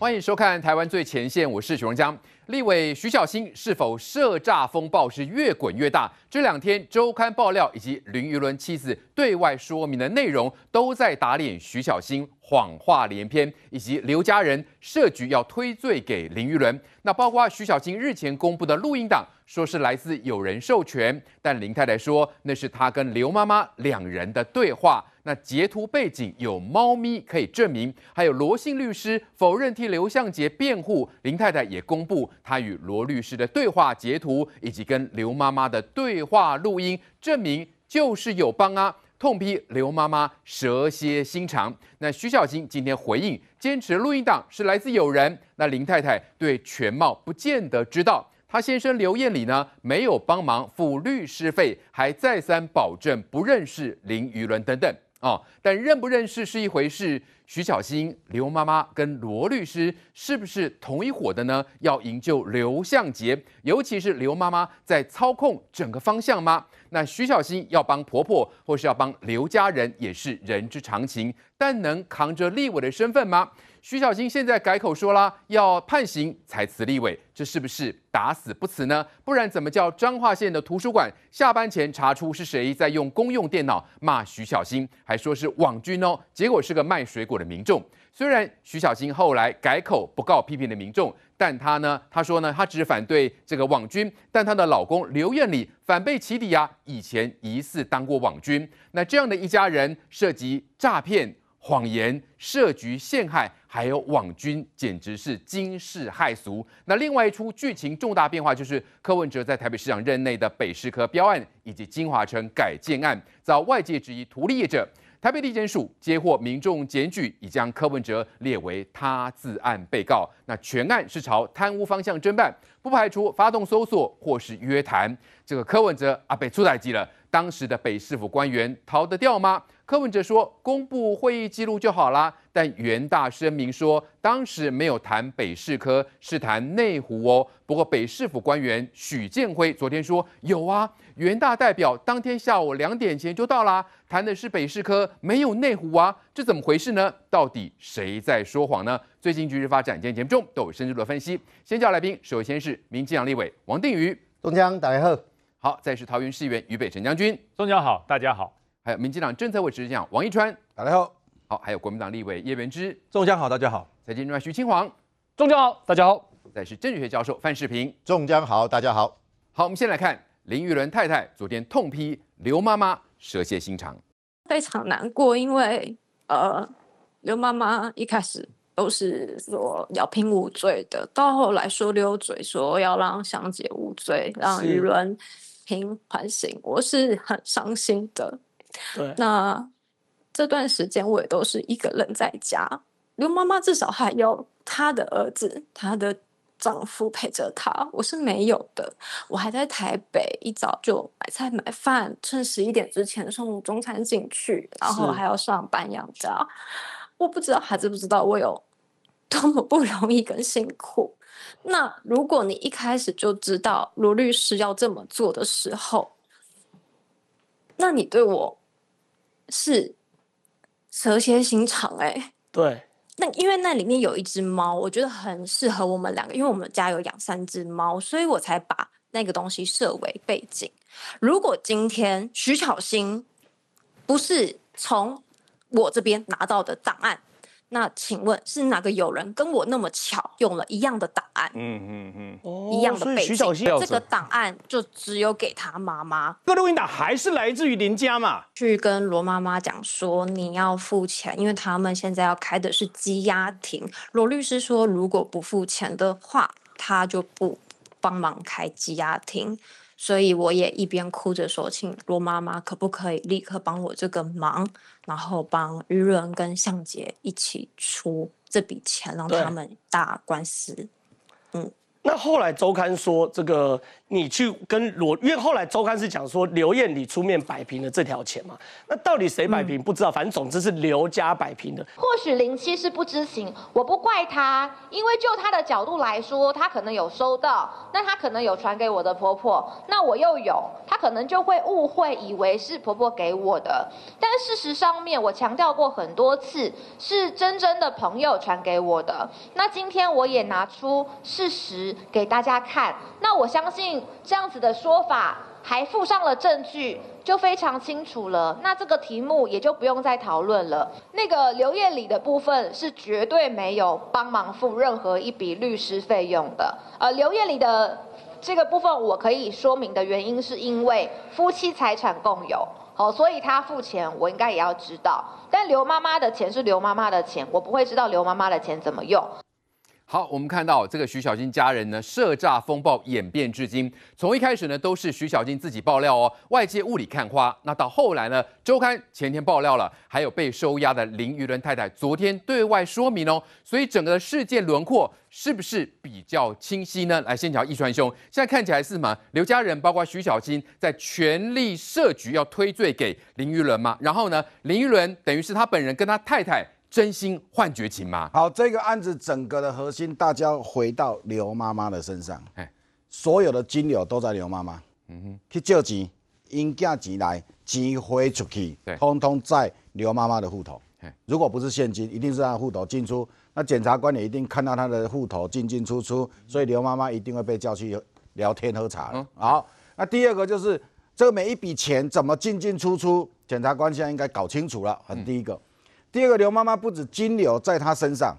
欢迎收看《台湾最前线》，我是许荣江。立委徐小新是否涉诈风暴是越滚越大？这两天周刊爆料以及林育伦妻子对外说明的内容，都在打脸徐小新谎话连篇，以及刘家人设局要推罪给林育伦。那包括徐小新日前公布的录音档，说是来自有人授权，但林太太说那是她跟刘妈妈两人的对话。那截图背景有猫咪可以证明，还有罗姓律师否认替刘向杰辩护，林太太也公布她与罗律师的对话截图，以及跟刘妈妈的对话录音，证明就是有帮啊，痛批刘妈妈蛇蝎心肠。那徐小新今天回应，坚持录音档是来自友人，那林太太对全貌不见得知道。她先生刘艳礼呢，没有帮忙付律师费，还再三保证不认识林于伦等等。哦，但认不认识是一回事。徐小新、刘妈妈跟罗律师是不是同一伙的呢？要营救刘向杰，尤其是刘妈妈在操控整个方向吗？那徐小新要帮婆婆，或是要帮刘家人，也是人之常情。但能扛着立委的身份吗？徐小新现在改口说啦，要判刑才辞立委，这是不是打死不辞呢？不然怎么叫彰化县的图书馆下班前查出是谁在用公用电脑骂徐小新，还说是网军哦，结果是个卖水果的民众。虽然徐小新后来改口不告批评的民众，但他呢，他说呢，他只反对这个网军，但她的老公刘艳礼反被起底啊，以前疑似当过网军，那这样的一家人涉及诈骗。谎言、设局、陷害，还有网军，简直是惊世骇俗。那另外一出剧情重大变化，就是柯文哲在台北市长任内的北市科标案以及金华城改建案，遭外界质疑图利业者。台北地检署接获民众检举，已将柯文哲列为他自案被告。那全案是朝贪污方向侦办，不排除发动搜索或是约谈。这个柯文哲啊，被出代机了。当时的北市府官员逃得掉吗？柯文哲说公布会议记录就好啦，但元大声明说当时没有谈北市科，是谈内湖哦。不过北市府官员许建辉昨天说有啊，元大代表当天下午两点前就到啦，谈的是北市科，没有内湖啊，这怎么回事呢？到底谁在说谎呢？最近局势发展，今天节目中都有深入的分析。先叫来宾，首先是民进党立委王定宇，中江大家好，好，再是桃园市议员于北辰将军，中江好，大家好。还有民进党政策委执行长王一川，大家好，好，还有国民党立委叶元之，中江好，大家好，财经专家徐清煌，中江好，大家好，再是政治学教授范世平，中江好，大家好，好，我们先来看林玉伦太太昨天痛批刘妈妈蛇蝎心肠，非常难过，因为呃，刘妈妈一开始都是说要拼无罪的，到后来说溜嘴，说要让香姐无罪，让玉伦平缓刑，我是很伤心的。对，那这段时间我也都是一个人在家，刘妈妈至少还有她的儿子、她的丈夫陪着她，我是没有的。我还在台北，一早就买菜买饭，趁十一点之前送中餐进去，然后还要上班养家。我不知道孩子不知道我有多么不容易跟辛苦。那如果你一开始就知道罗律师要这么做的时候，那你对我？是蛇蝎心肠哎，对，那因为那里面有一只猫，我觉得很适合我们两个，因为我们家有养三只猫，所以我才把那个东西设为背景。如果今天徐巧芯不是从我这边拿到的档案。那请问是哪个友人跟我那么巧用了一样的档案？嗯嗯嗯，一样的背景。这个档案就只有给他妈妈。这个录音档还是来自于林家嘛？去跟罗妈妈讲说你要付钱，因为他们现在要开的是羁押庭。罗律师说如果不付钱的话，他就不帮忙开羁押庭。所以我也一边哭着说：“请罗妈妈可不可以立刻帮我这个忙，然后帮于伦跟向杰一起出这笔钱，让他们打官司。”嗯，那后来周刊说这个你去跟罗，因为后来周刊是讲说刘艳你出面摆平了这条钱嘛，那到底谁摆平不知道，反正总之是刘家摆平的。或许林七是不知情，我不怪他，因为就他的角度来说，他可能有收到，那他可能有传给我的婆婆，那我又有，他可能就会误会以为是婆婆给我的，但事实上面我强调过很多次，是真真的朋友传给我的。那今天我也拿出事实给大家看，那我相信这样子的说法。还附上了证据，就非常清楚了。那这个题目也就不用再讨论了。那个刘艳里的部分是绝对没有帮忙付任何一笔律师费用的。呃，刘艳里的这个部分我可以说明的原因，是因为夫妻财产共有，好，所以他付钱，我应该也要知道。但刘妈妈的钱是刘妈妈的钱，我不会知道刘妈妈的钱怎么用。好，我们看到这个徐小金家人呢，涉诈风暴演变至今，从一开始呢都是徐小金自己爆料哦，外界雾里看花。那到后来呢，周刊前天爆料了，还有被收押的林于伦太太昨天对外说明哦，所以整个事件轮廓是不是比较清晰呢？来，先瞧易川兄，现在看起来是什么？刘家人包括徐小金在全力设局要推罪给林于伦嘛？然后呢，林于伦等于是他本人跟他太太。真心换绝情吗？好，这个案子整个的核心，大家回到刘妈妈的身上。哎，所有的金流都在刘妈妈。嗯哼，去借钱，因借钱来，钱汇出去，通通在刘妈妈的户头。如果不是现金，一定是他户头进出。那检察官也一定看到他的户头进进出出，所以刘妈妈一定会被叫去聊天喝茶了。好，那第二个就是这个每一笔钱怎么进进出出，检察官现在应该搞清楚了。很第一个。第二个刘妈妈不止金流在她身上，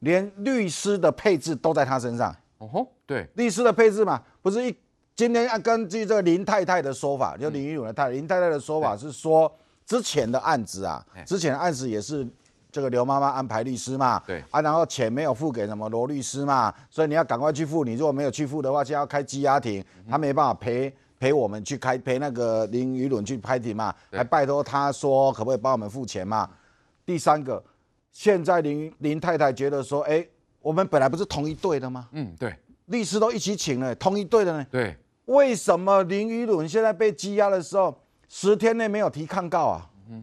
连律师的配置都在她身上。哦吼，对，律师的配置嘛，不是一今天按根据这个林太太的说法，就林玉勇的太太，林太太的说法是说，之前的案子啊，之前的案子也是这个刘妈妈安排律师嘛，对。啊，然后钱没有付给什么罗律师嘛，所以你要赶快去付，你如果没有去付的话，就要开羁押庭，他没办法陪陪我们去开陪那个林于伦去拍庭嘛，还拜托他说可不可以帮我们付钱嘛。第三个，现在林林太太觉得说，哎，我们本来不是同一队的吗？嗯，对，律师都一起请了，同一队的呢。对，为什么林依伦现在被羁押的时候，十天内没有提抗告啊？嗯，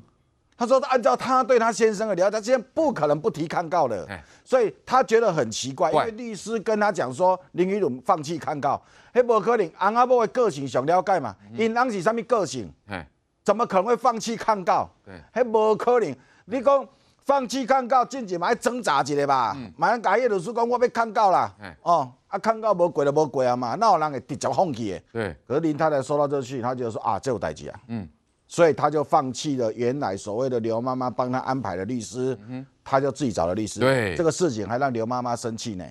他说按照他对他先生的了解，他现在不可能不提抗告的。所以他觉得很奇怪，因为律师跟他讲说，林依伦放弃抗告，黑不可能，昂阿伯的个性想了解嘛？因昂是什么个性？哎，怎么可能会放弃抗告？对，黑不可能。你讲放弃抗告，进前嘛要挣扎一下吧，嘛要甲迄律师讲我要抗告啦，哦，啊抗告无过就无过啊嘛，哪有人会直接放弃的？对。可是林太太收到这去，她就说啊，这有代志啊，嗯，所以她就放弃了原来所谓的刘妈妈帮她安排的律师，嗯，他就自己找了律师。对。这个事情还让刘妈妈生气呢。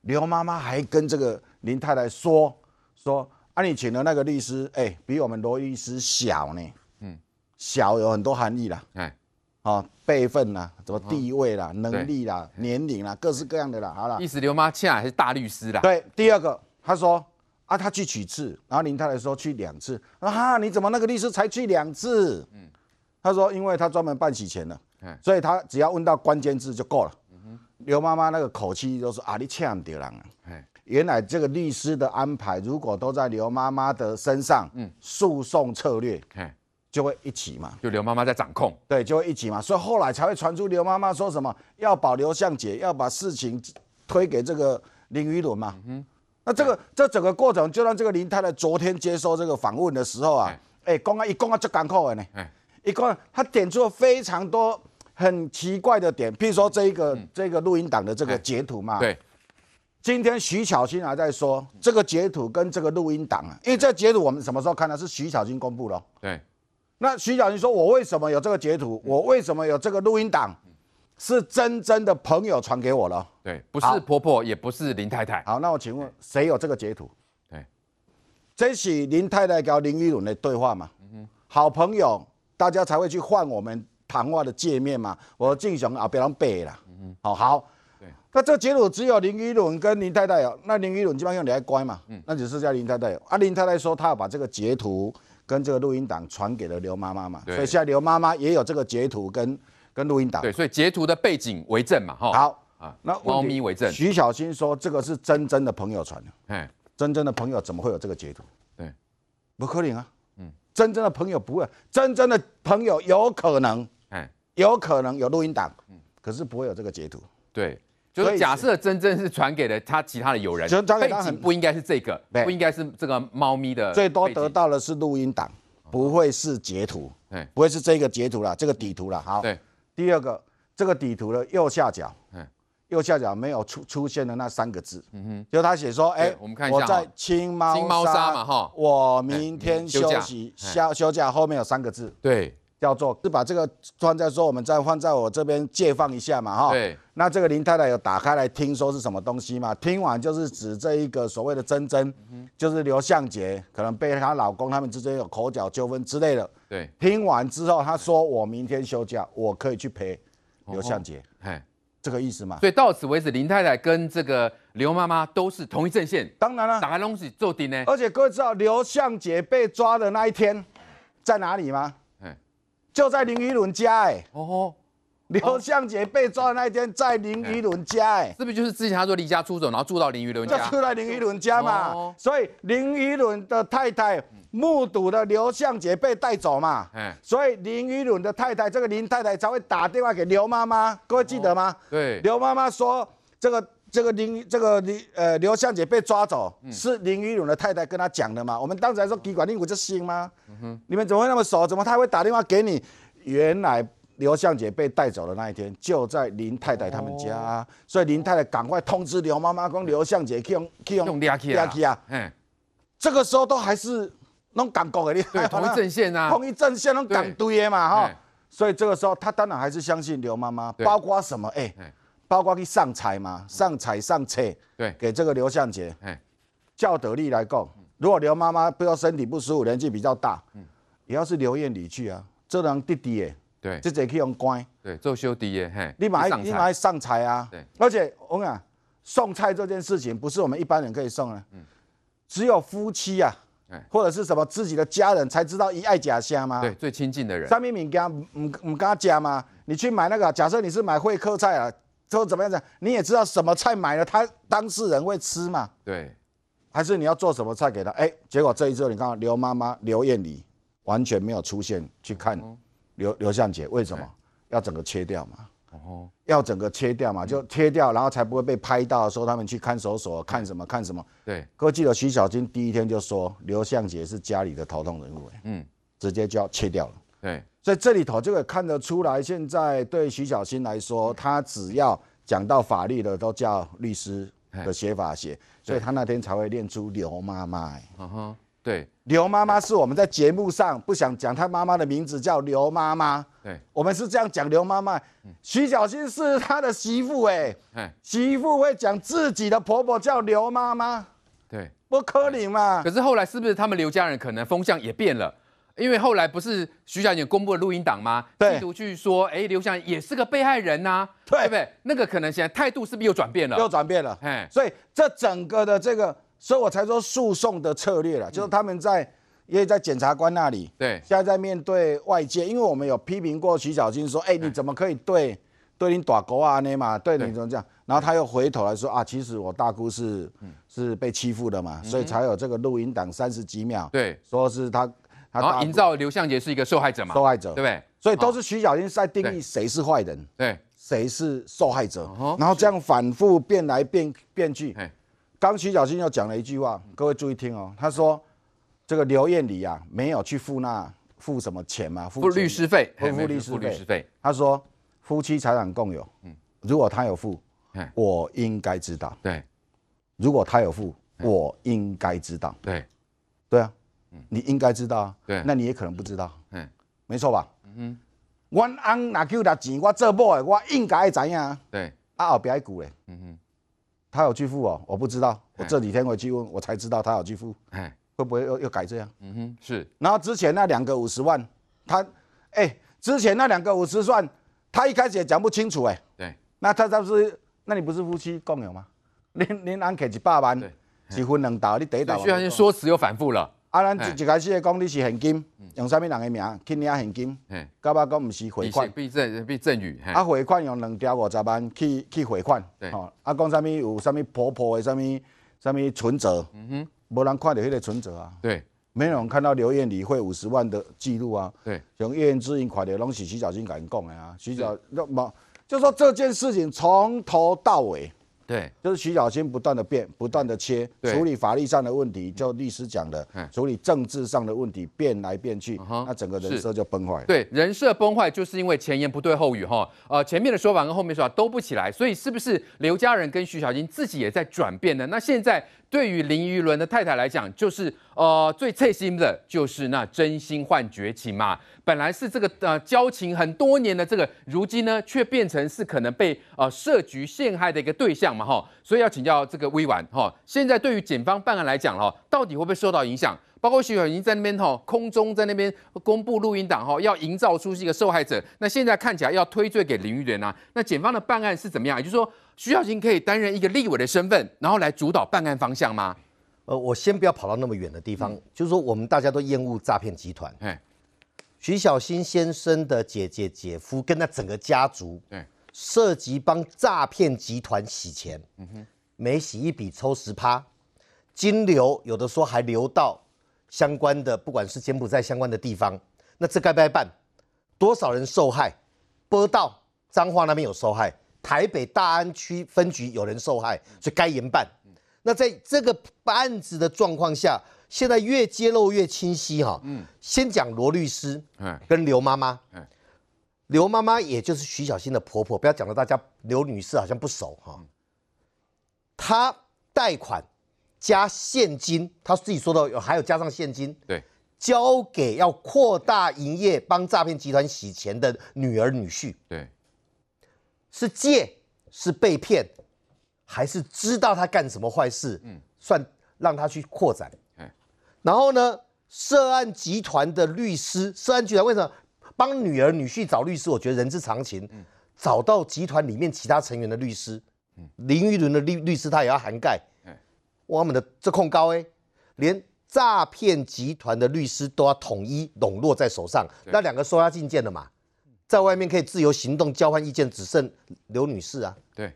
刘妈妈还跟这个林太太说说，啊，你请的那个律师，哎，比我们罗律师小呢，嗯，小有很多含义啦，哎。啊，辈分啦，什么地位啦，能力啦，年龄啦，各式各样的啦，好了。意思刘妈欠还是大律师啦？对，第二个他说啊，他去取次，然后林太太说去两次，啊哈，你怎么那个律师才去两次？嗯，他说因为他专门办洗钱的，所以他只要问到关键字就够了。刘妈妈那个口气就是啊，你欠掉人啊。原来这个律师的安排如果都在刘妈妈的身上，嗯，诉讼策略。就会一起嘛，就刘妈妈在掌控，对，就会一起嘛，所以后来才会传出刘妈妈说什么要保留向杰，要把事情推给这个林于伦嘛。嗯，那这个这整个过程，就让这个林太太昨天接受这个访问的时候啊，哎，公安一公安就赶扣的呢，哎，一公安他点出了非常多很奇怪的点，譬如说这一个这个录音档的这个截图嘛，对，今天徐巧芯还在说这个截图跟这个录音档啊，因为这截图我们什么时候看到？是徐巧芯公布了，对。那徐小琴说：“我为什么有这个截图？我为什么有这个录音档？是真真的朋友传给我了。对，不是婆婆，也不是林太太。好，那我请问谁有这个截图？对，这是林太太跟林依伦的对话嘛？嗯好朋友，大家才会去换我们谈话的界面嘛？我敬雄啊，别让背了。嗯好好。对，那这截图只有林依伦跟林太太有，那林依伦基本上用你还乖嘛？嗯，那只是叫林太太有。啊，林太太说她要把这个截图。”跟这个录音档传给了刘妈妈嘛，所以现在刘妈妈也有这个截图跟跟录音档。对，所以截图的背景为证嘛，哈。好啊，那猫咪为证。徐小新说这个是真真的朋友传的，哎，真正的朋友怎么会有这个截图？对，不可能啊。嗯，真正的朋友不会，真正的朋友有可能，哎，有可能有录音档，嗯，可是不会有这个截图。对，就是假设真正是传给了他其他的友人，背景不应该是这个，不应该是这个猫咪的，最多得到的是录音档，不会是截图，对，不会是这个截图了，这个底图了。好，对，第二个，这个底图的右下角，嗯。右下角没有出出现的那三个字，嗯哼，就他写说，哎，我们看一下，我在清猫清猫砂嘛，哈，我明天休息休休假，后面有三个字，对，叫做是把这个放在说，我们再放在我这边借放一下嘛，哈，对，那这个林太太有打开来听说是什么东西嘛？听完就是指这一个所谓的珍珍，就是刘向杰可能被她老公他们之间有口角纠纷之类的，对，听完之后她说我明天休假，我可以去陪刘向杰，嘿。这个意思嘛？所以到此为止，林太太跟这个刘妈妈都是同一阵线。当然了，打开东西做定呢。而且各位知道刘向杰被抓的那一天在哪里吗？就在林依伦家哎。哦。刘向杰被抓的那一天在林依伦家哎。是不是就是之前他说离家出走，然后住到林依伦家？就住在林依伦家嘛。所以林依伦的太太。目睹了刘向杰被带走嘛，所以林依伦的太太，这个林太太才会打电话给刘妈妈，各位记得吗？对，刘妈妈说这个这个林这个林呃刘向杰被抓走，是林依伦的太太跟他讲的嘛？我们当时还说给管令我就信吗？你们怎么会那么熟？怎么他会打电话给你？原来刘向姐被带走的那一天就在林太太他们家，所以林太太赶快通知刘妈妈，跟刘向姐去用去用抓去啊，这个时候都还是。弄港国的，同一阵线啊，同一阵线弄港堆的嘛哈，所以这个时候他当然还是相信刘妈妈，包括什么？哎，包括去上彩嘛，上彩上车，对，给这个刘向杰，哎，较得力来讲，如果刘妈妈不要身体不舒服，年纪比较大，嗯，也要是刘艳礼去啊，这人弟弟耶，对，这可以用关，对，做修弟耶，嘿，立马立马上彩啊，对，而且我跟你讲，送菜这件事情不是我们一般人可以送的，嗯，只有夫妻啊。或者是什么自己的家人才知道一爱假虾吗？对，最亲近的人。三明敏家唔唔跟他加吗？你去买那个，假设你是买会客菜啊，之后怎么样子？你也知道什么菜买了，他当事人会吃嘛？对。还是你要做什么菜给他？哎，结果这一周你看刘妈妈刘艳丽完全没有出现去看刘刘向杰，为什么要整个切掉嘛？哦，要整个切掉嘛，就切掉，然后才不会被拍到说他们去看守所看什么看什么。对，各位记得徐小金第一天就说刘向杰是家里的头痛人物，嗯，直接就要切掉了。对，所以这里头就可以看得出来，现在对徐小新来说，他只要讲到法律的都叫律师的写法写，所以他那天才会练出刘妈妈。嗯哼。对，刘妈妈是我们在节目上不想讲她妈妈的名字，叫刘妈妈。对，我们是这样讲刘妈妈。徐小新是她的媳妇，哎，媳妇会讲自己的婆婆叫刘妈妈。对，不可能嘛。可是后来是不是他们刘家人可能风向也变了？因为后来不是徐小姐公布了录音档吗？对，图去说，哎，刘翔也是个被害人呐，对不对？那个可能现在态度是不是又转变了？又转变了。哎，所以这整个的这个。所以我才说诉讼的策略了，就是他们在，因为在检察官那里，对，现在在面对外界，因为我们有批评过徐小金说，哎，你怎么可以对对你打狗啊那嘛，对你怎么这样？然后他又回头来说啊，其实我大姑是是被欺负的嘛，所以才有这个录音档三十几秒，对，说是他，他营造刘向杰是一个受害者嘛，受害者，对不对？所以都是徐小金在定义谁是坏人，对，谁是受害者，然后这样反复变来变变去。刚徐小新又讲了一句话，各位注意听哦。他说：“这个刘艳礼啊，没有去付那付什么钱嘛？付律师费，付律师费。他说夫妻财产共有，嗯，如果他有付，我应该知道。对，如果他有付，我应该知道。对，对啊，你应该知道啊。对，那你也可能不知道。嗯，没错吧？嗯，我翁拿给我钱，我做某的，我应该知影。对，啊后边句嘞。嗯哼。他有去付哦，我不知道，我这几天回去问，我才知道他有去付。哎，会不会又又改这样？嗯哼，是。然后之前那两个五十万，他，哎，之前那两个五十万，他一开始也讲不清楚哎。对。那他他是，那你不是夫妻共有吗？您您安给一百万，一分两道，你第一道。徐小新说辞又反复了。啊，咱一一开始的讲你是现金，用啥物人的名去领现金？到尾讲毋是汇款，必赠必赠与。啊，汇款用两条五十万去去汇款。对。啊，讲啥物有啥物婆婆的啥物啥物存折，嗯哼，无人看到迄个存折啊。对，没有人看到刘艳理汇五十万的记录啊。对，像叶之英看到拢是徐小新敢讲的啊。徐小那么就说这件事情从头到尾。对，就是徐小新不断的变，不断的切，处理法律上的问题，就律师讲的，处理政治上的问题，变来变去，那整个人设就崩坏。对，人设崩坏就是因为前言不对后语哈，呃，前面的说法跟后面说法都不起来，所以是不是刘家人跟徐小新自己也在转变呢？那现在。对于林依轮的太太来讲，就是呃最刺心的，就是那真心换绝情嘛。本来是这个呃交情很多年的这个，如今呢却变成是可能被呃设局陷害的一个对象嘛哈。所以要请教这个微婉哈，现在对于检方办案来讲哈，到底会不会受到影响？包括徐小莹在那边哈空中在那边公布录音档哈，要营造出是一个受害者。那现在看起来要推罪给林依轮啊，那检方的办案是怎么样？也就是说。徐小琴可以担任一个立委的身份，然后来主导办案方向吗？呃，我先不要跑到那么远的地方，就是说我们大家都厌恶诈骗集团。徐小新先生的姐姐、姐夫跟那整个家族，涉及帮诈骗集团洗钱。嗯哼，每洗一笔抽十趴，金流有的说还流到相关的，不管是柬埔寨相关的地方，那这该不该办？多少人受害？波道彰化那边有受害。台北大安区分局有人受害，所以该严办。那在这个案子的状况下，现在越揭露越清晰哈。嗯，先讲罗律师，跟刘妈妈，刘妈妈也就是徐小新的婆婆，不要讲的大家刘女士好像不熟哈。她贷款加现金，她自己说的有还有加上现金，对，交给要扩大营业帮诈骗集团洗钱的女儿女婿，对。是借是被骗，还是知道他干什么坏事？嗯，算让他去扩展。然后呢，涉案集团的律师，涉案集团为什么帮女儿女婿找律师？我觉得人之常情。嗯，找到集团里面其他成员的律师，嗯，林玉伦的律律师他也要涵盖。我们的这控高哎，连诈骗集团的律师都要统一笼络在手上，那两个收押进见了嘛。在外面可以自由行动、交换意见，只剩刘女士啊。对。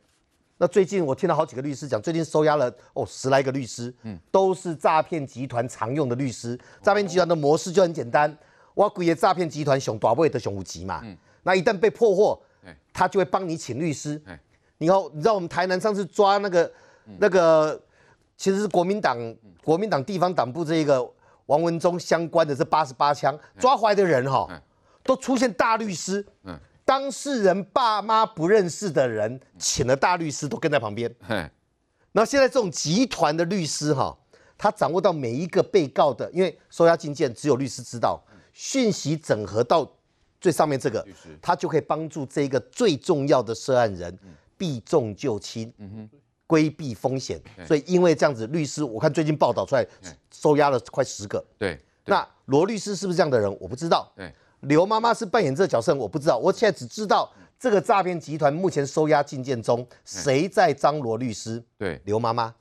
那最近我听到好几个律师讲，最近收押了哦十来个律师，嗯，都是诈骗集团常用的律师。诈骗集团的模式就很简单，我鬼爷诈骗集团熊大位的熊五级嘛，嗯，那一旦被破获，他就会帮你请律师。你后你知道我们台南上次抓那个那个，其实是国民党国民党地方党部这一个王文忠相关的这八十八枪抓回来的人哈。都出现大律师，嗯，当事人爸妈不认识的人，请了大律师都跟在旁边，嗯，那现在这种集团的律师哈，他掌握到每一个被告的，因为收押进见只有律师知道，讯息整合到最上面这个，他就可以帮助这个最重要的涉案人避重就轻，嗯哼，规避风险。所以因为这样子，律师我看最近报道出来，收押了快十个，对，那罗律师是不是这样的人？我不知道，对。刘妈妈是扮演这个角色，我不知道。我现在只知道这个诈骗集团目前收押进件中，谁在张罗律师？对，刘妈妈。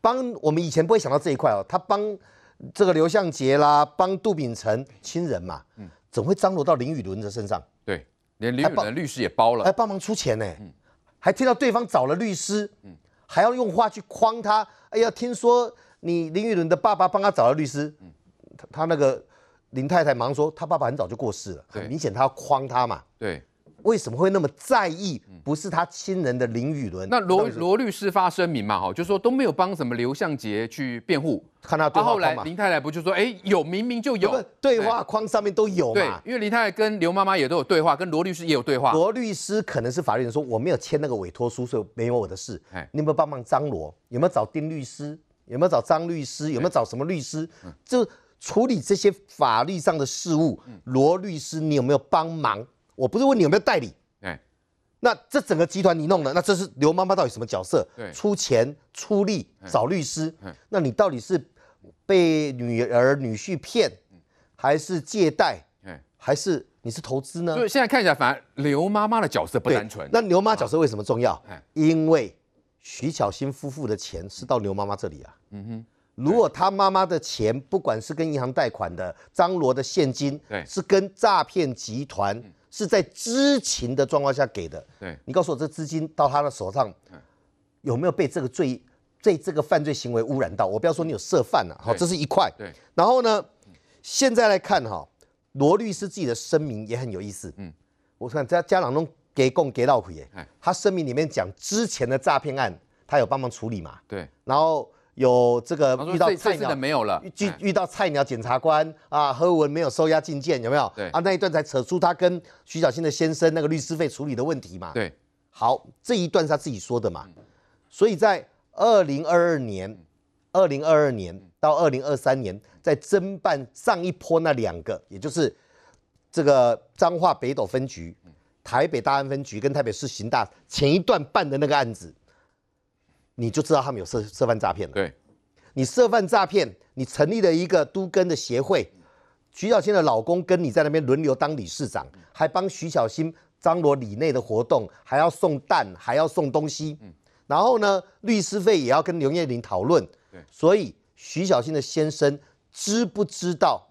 帮我们以前不会想到这一块哦，他帮这个刘向杰啦，帮杜秉成亲人嘛，嗯，怎么会张罗到林宇伦的身上？对，连林宇伦的律师也包了，还帮忙出钱呢，嗯，还听到对方找了律师，嗯，还要用话去框他。哎呀，听说你林宇伦的爸爸帮他找了律师，嗯，他他那个。林太太忙说：“她爸爸很早就过世了，很明显他要诓他嘛。对，为什么会那么在意？不是他亲人的林宇伦。那罗罗律师发声明嘛，哈，就说都没有帮什么刘向杰去辩护。看他对话后来林太太不就说：哎，有明明就有对话框上面都有嘛。因为林太太跟刘妈妈也都有对话，跟罗律师也有对话。罗律师可能是法律人说我没有签那个委托书，所以没有我的事。哎，你有没有帮忙张罗？有没有找丁律师？有没有找张律师？有没有找什么律师？就。处理这些法律上的事务，罗律师，你有没有帮忙？我不是问你有没有代理，哎，那这整个集团你弄的，那这是刘妈妈到底什么角色？对，出钱出力找律师，那你到底是被女儿女婿骗，还是借贷，还是你是投资呢？所以现在看起来，反而刘妈妈的角色不单纯。那刘妈角色为什么重要？因为徐小新夫妇的钱是到刘妈妈这里啊。嗯哼。如果他妈妈的钱，不管是跟银行贷款的张罗的现金，对，是跟诈骗集团是在知情的状况下给的，对，你告诉我这资金到他的手上有没有被这个罪对这个犯罪行为污染到，我不要说你有涉犯了，好，这是一块。对。然后呢，现在来看哈，罗律师自己的声明也很有意思。嗯。我看家家长中给供给到回，他声明里面讲之前的诈骗案，他有帮忙处理嘛？对。然后有这个遇到菜鸟没有了，遇遇到菜鸟检察官啊，何文没有收押禁见，有没有？对。啊，那一段才扯出他跟徐小新的先生那个律师费处理的问题嘛？对。好，这一段是他自己说的嘛？所以在二零二二年、二零二二年到二零二三年，在侦办上一波那两个，也就是这个彰化北斗分局、台北大安分局跟台北市刑大前一段办的那个案子，你就知道他们有涉涉犯诈骗了。对，你涉犯诈骗，你成立了一个都根的协会，徐小新的老公跟你在那边轮流当理事长，还帮徐小新。张罗里内的活动，还要送蛋，还要送东西，嗯，然后呢，律师费也要跟刘叶玲讨论，对，所以徐小新的先生知不知道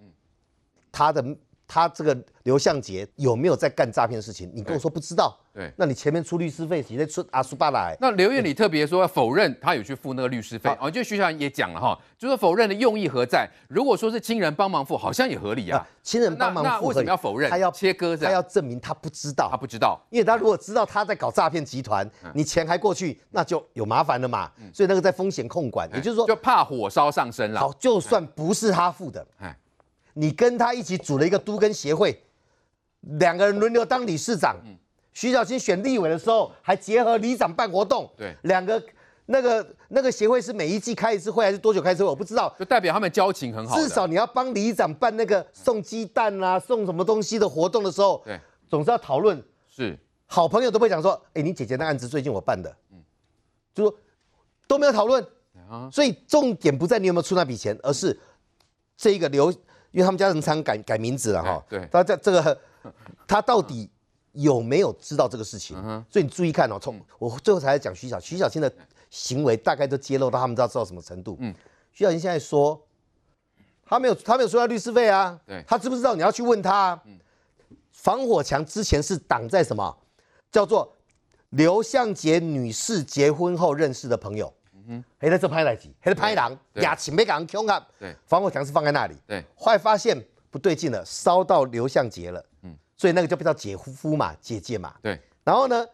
他的？他这个刘向杰有没有在干诈骗的事情？你跟我说不知道。对，那你前面出律师费，你在出阿苏巴来。那刘院里特别说要否认他有去付那个律师费。哦，就徐小也讲了哈，就是否认的用意何在？如果说是亲人帮忙付，好像也合理啊。亲人帮忙付，那为什么要否认？他要切割，他要证明他不知道。他不知道，因为他如果知道他在搞诈骗集团，你钱还过去，那就有麻烦了嘛。所以那个在风险控管，也就是说，就怕火烧上身了。好，就算不是他付的，哎，你跟他一起组了一个都跟协会。两个人轮流当理事长，徐小新选立委的时候还结合里长办活动。对，两个那个那个协会是每一季开一次会还是多久开一次会？我不知道，就代表他们交情很好。至少你要帮里长办那个送鸡蛋啊、送什么东西的活动的时候，对，总是要讨论。是，好朋友都会讲说：“哎，你姐姐那案子最近我办的，嗯，就说都没有讨论啊。所以重点不在你有没有出那笔钱，而是这一个刘，因为他们家人常改改名字了哈。对，他在这个。他到底有没有知道这个事情？所以你注意看哦，从我最后才来讲徐小徐小青的行为，大概都揭露到他们知道知道什么程度。嗯，徐小青现在说他没有他没有收到律师费啊，对，他知不知道你要去问他？嗯，防火墙之前是挡在什么？叫做刘向杰女士结婚后认识的朋友。嗯哼，还在这拍来几，还在拍狼，牙齿没敢凶啊。对，防火墙是放在那里。对，后来发现不对劲了，烧到刘向杰了。嗯所以那个就比较姐夫嘛，姐姐嘛。对。然后呢，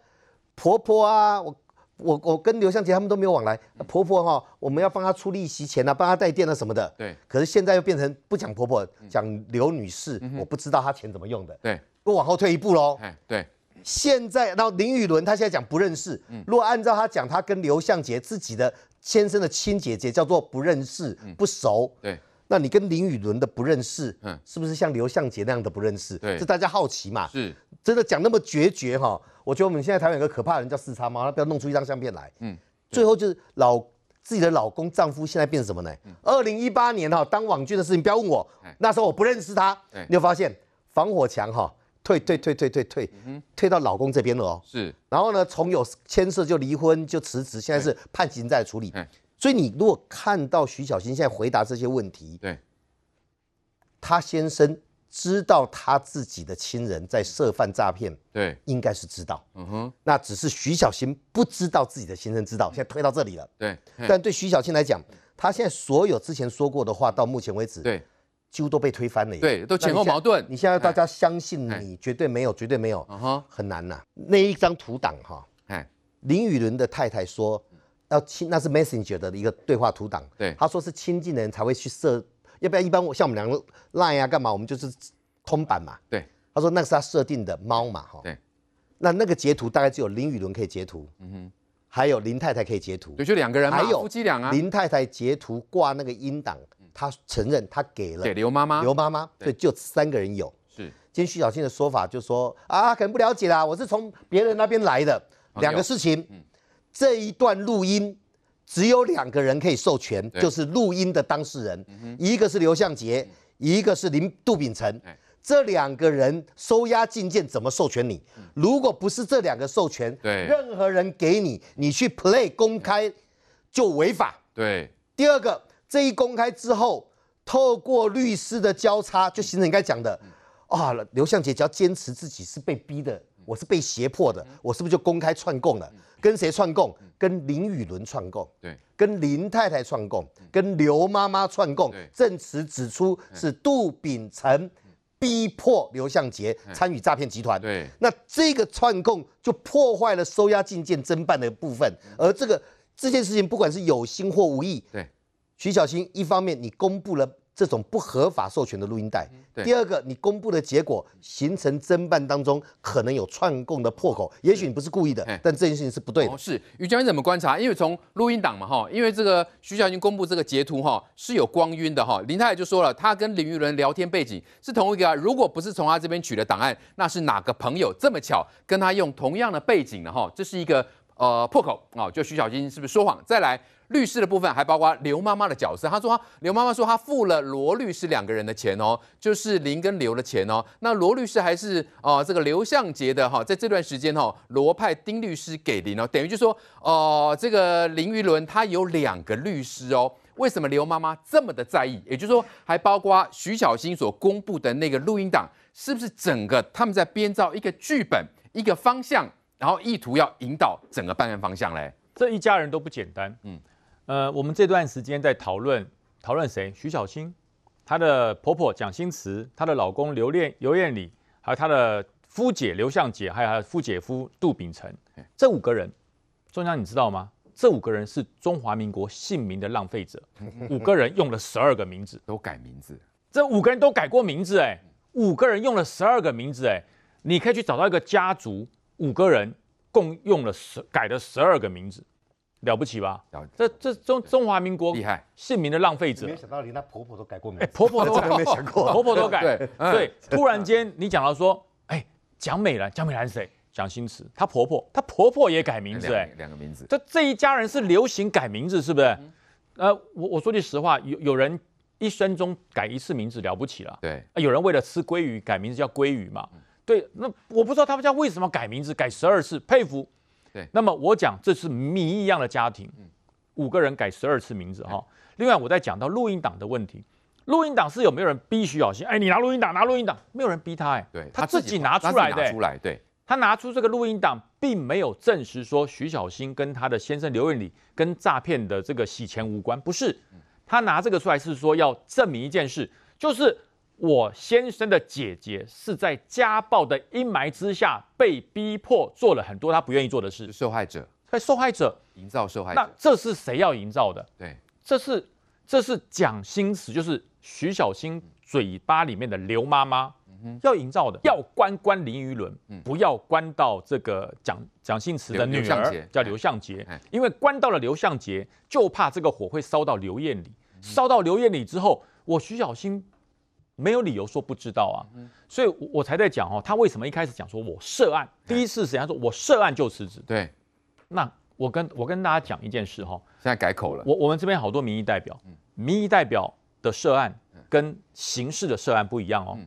婆婆啊，我我我跟刘向杰他们都没有往来。婆婆哈，我们要帮她出利息钱啊，帮她带电啊什么的。对。可是现在又变成不讲婆婆，讲刘女士，我不知道她钱怎么用的。对。我往后退一步喽。哎，对。现在，然后林雨伦他现在讲不认识。嗯。如果按照他讲，他跟刘向杰自己的先生的亲姐姐叫做不认识、不熟。对。那你跟林宇伦的不认识，嗯，是不是像刘向杰那样的不认识？对，这大家好奇嘛。是，真的讲那么决绝哈？我觉得我们现在台湾有个可怕的人叫四叉猫，他不要弄出一张相片来。嗯，最后就是老自己的老公丈夫现在变什么呢？二零一八年哈，当网剧的事情不要问我，那时候我不认识他。你有发现防火墙哈，退退退退退退，退到老公这边了哦。是，然后呢，从有牵涉就离婚就辞职，现在是判刑在处理。所以你如果看到徐小新现在回答这些问题，对，他先生知道他自己的亲人在涉犯诈骗，对，应该是知道，嗯哼，那只是徐小新不知道自己的先生知道，现在推到这里了，对，但对徐小新来讲，他现在所有之前说过的话，到目前为止，对，几乎都被推翻了，对，都前后矛盾。你现在大家相信你，绝对没有，绝对没有，很难呐。那一张图档哈，哎，林雨伦的太太说。要亲，那是 Messenger 的一个对话图档。对，他说是亲近的人才会去设，要不然一般我像我们两个 Line 啊干嘛，我们就是通版嘛。对，他说那是他设定的猫嘛，哈。对，那那个截图大概只有林宇伦可以截图，嗯哼，还有林太太可以截图，对，就两个人，还有夫妻俩啊。林太太截图挂那个音档，他承认他给了给刘妈妈，刘妈妈，对，就三个人有。是，今天徐小新的说法就说啊，可能不了解啦，我是从别人那边来的，两个事情，这一段录音。只有两个人可以授权，就是录音的当事人，一个是刘向杰，一个是林杜秉成。这两个人收押禁见怎么授权你？如果不是这两个授权，对。任何人给你，你去 play 公开就违法。对。第二个，这一公开之后，透过律师的交叉，就形成应该讲的啊，刘向杰只要坚持自己是被逼的。我是被胁迫的，我是不是就公开串供了？跟谁串供？跟林宇伦串供，对，跟林太太串供，跟刘妈妈串供。证词指出是杜秉成逼迫刘向杰参与诈骗集团。对，那这个串供就破坏了收押禁见侦办的部分，而这个这件事情不管是有心或无意，对，徐小新一方面你公布了。这种不合法授权的录音带。第二个，你公布的结果形成侦办当中可能有串供的破口，也许你不是故意的，但这件事情是不对的。是于将军怎么观察？因为从录音档嘛，哈，因为这个徐小军公布这个截图，哈，是有光晕的，哈。林太太就说了，他跟林育伦聊天背景是同一个啊，如果不是从他这边取的档案，那是哪个朋友这么巧跟他用同样的背景的？哈，这是一个呃破口啊，就徐小军是不是说谎？再来。律师的部分还包括刘妈妈的角色。她说，刘妈妈说她付了罗律师两个人的钱哦，就是林跟刘的钱哦。那罗律师还是哦这个刘向杰的哈，在这段时间哈，罗派丁律师给林哦，等于就说哦这个林于伦他有两个律师哦。为什么刘妈妈这么的在意？也就是说，还包括徐小新所公布的那个录音档，是不是整个他们在编造一个剧本、一个方向，然后意图要引导整个办案方向嘞？这一家人都不简单，嗯。呃，我们这段时间在讨论讨论谁？徐小青，她的婆婆蒋欣慈，她的老公刘恋刘艳礼，还有她的夫姐刘向杰，还有她的夫姐夫杜秉成，这五个人，中央你知道吗？这五个人是中华民国姓名的浪费者，五个人用了十二个名字，都改名字，这五个人都改过名字，哎，五个人用了十二个名字，哎，你可以去找到一个家族，五个人共用了十改了十二个名字。了不起吧？这这中中华民国厉害姓名的浪费者，没想到连她婆婆都改过名。哎，婆婆都改，没想过，婆婆都改。对对，突然间你讲到说，哎，蒋美兰，蒋美兰是谁？蒋欣慈，她婆婆，她婆婆也改名字，哎，两个名字。这这一家人是流行改名字，是不是？呃，我我说句实话，有有人一生中改一次名字了不起了。对，有人为了吃鲑鱼改名字叫鲑鱼嘛？对，那我不知道他们家为什么改名字改十二次，佩服。对，那么我讲这是谜一样的家庭，五个人改十二次名字哈。另外，我在讲到录音档的问题，录音档是有没有人逼徐小新？哎，你拿录音档，拿录音档，没有人逼他，哎，对他自己拿出来的。出来，对，他拿出这个录音档，并没有证实说徐小新跟他的先生刘运礼跟诈骗的这个洗钱无关，不是，他拿这个出来是说要证明一件事，就是。我先生的姐姐是在家暴的阴霾之下被逼迫做了很多他不愿意做的事，受害者，在受害者营造受害者，那这是谁要营造的？对，这是这是蒋欣慈，就是徐小新嘴巴里面的刘妈妈要营造的，要关关林于伦，不要关到这个蒋蒋心慈的女儿叫刘向杰，因为关到了刘向杰，就怕这个火会烧到刘艳里，烧到刘艳里之后，我徐小新。没有理由说不知道啊，所以我才在讲哦，他为什么一开始讲说我涉案，第一次实际上说我涉案就辞职。对，那我跟我跟大家讲一件事哈，现在改口了。我我们这边好多民意代表，民意代表的涉案跟刑事的涉案不一样哦。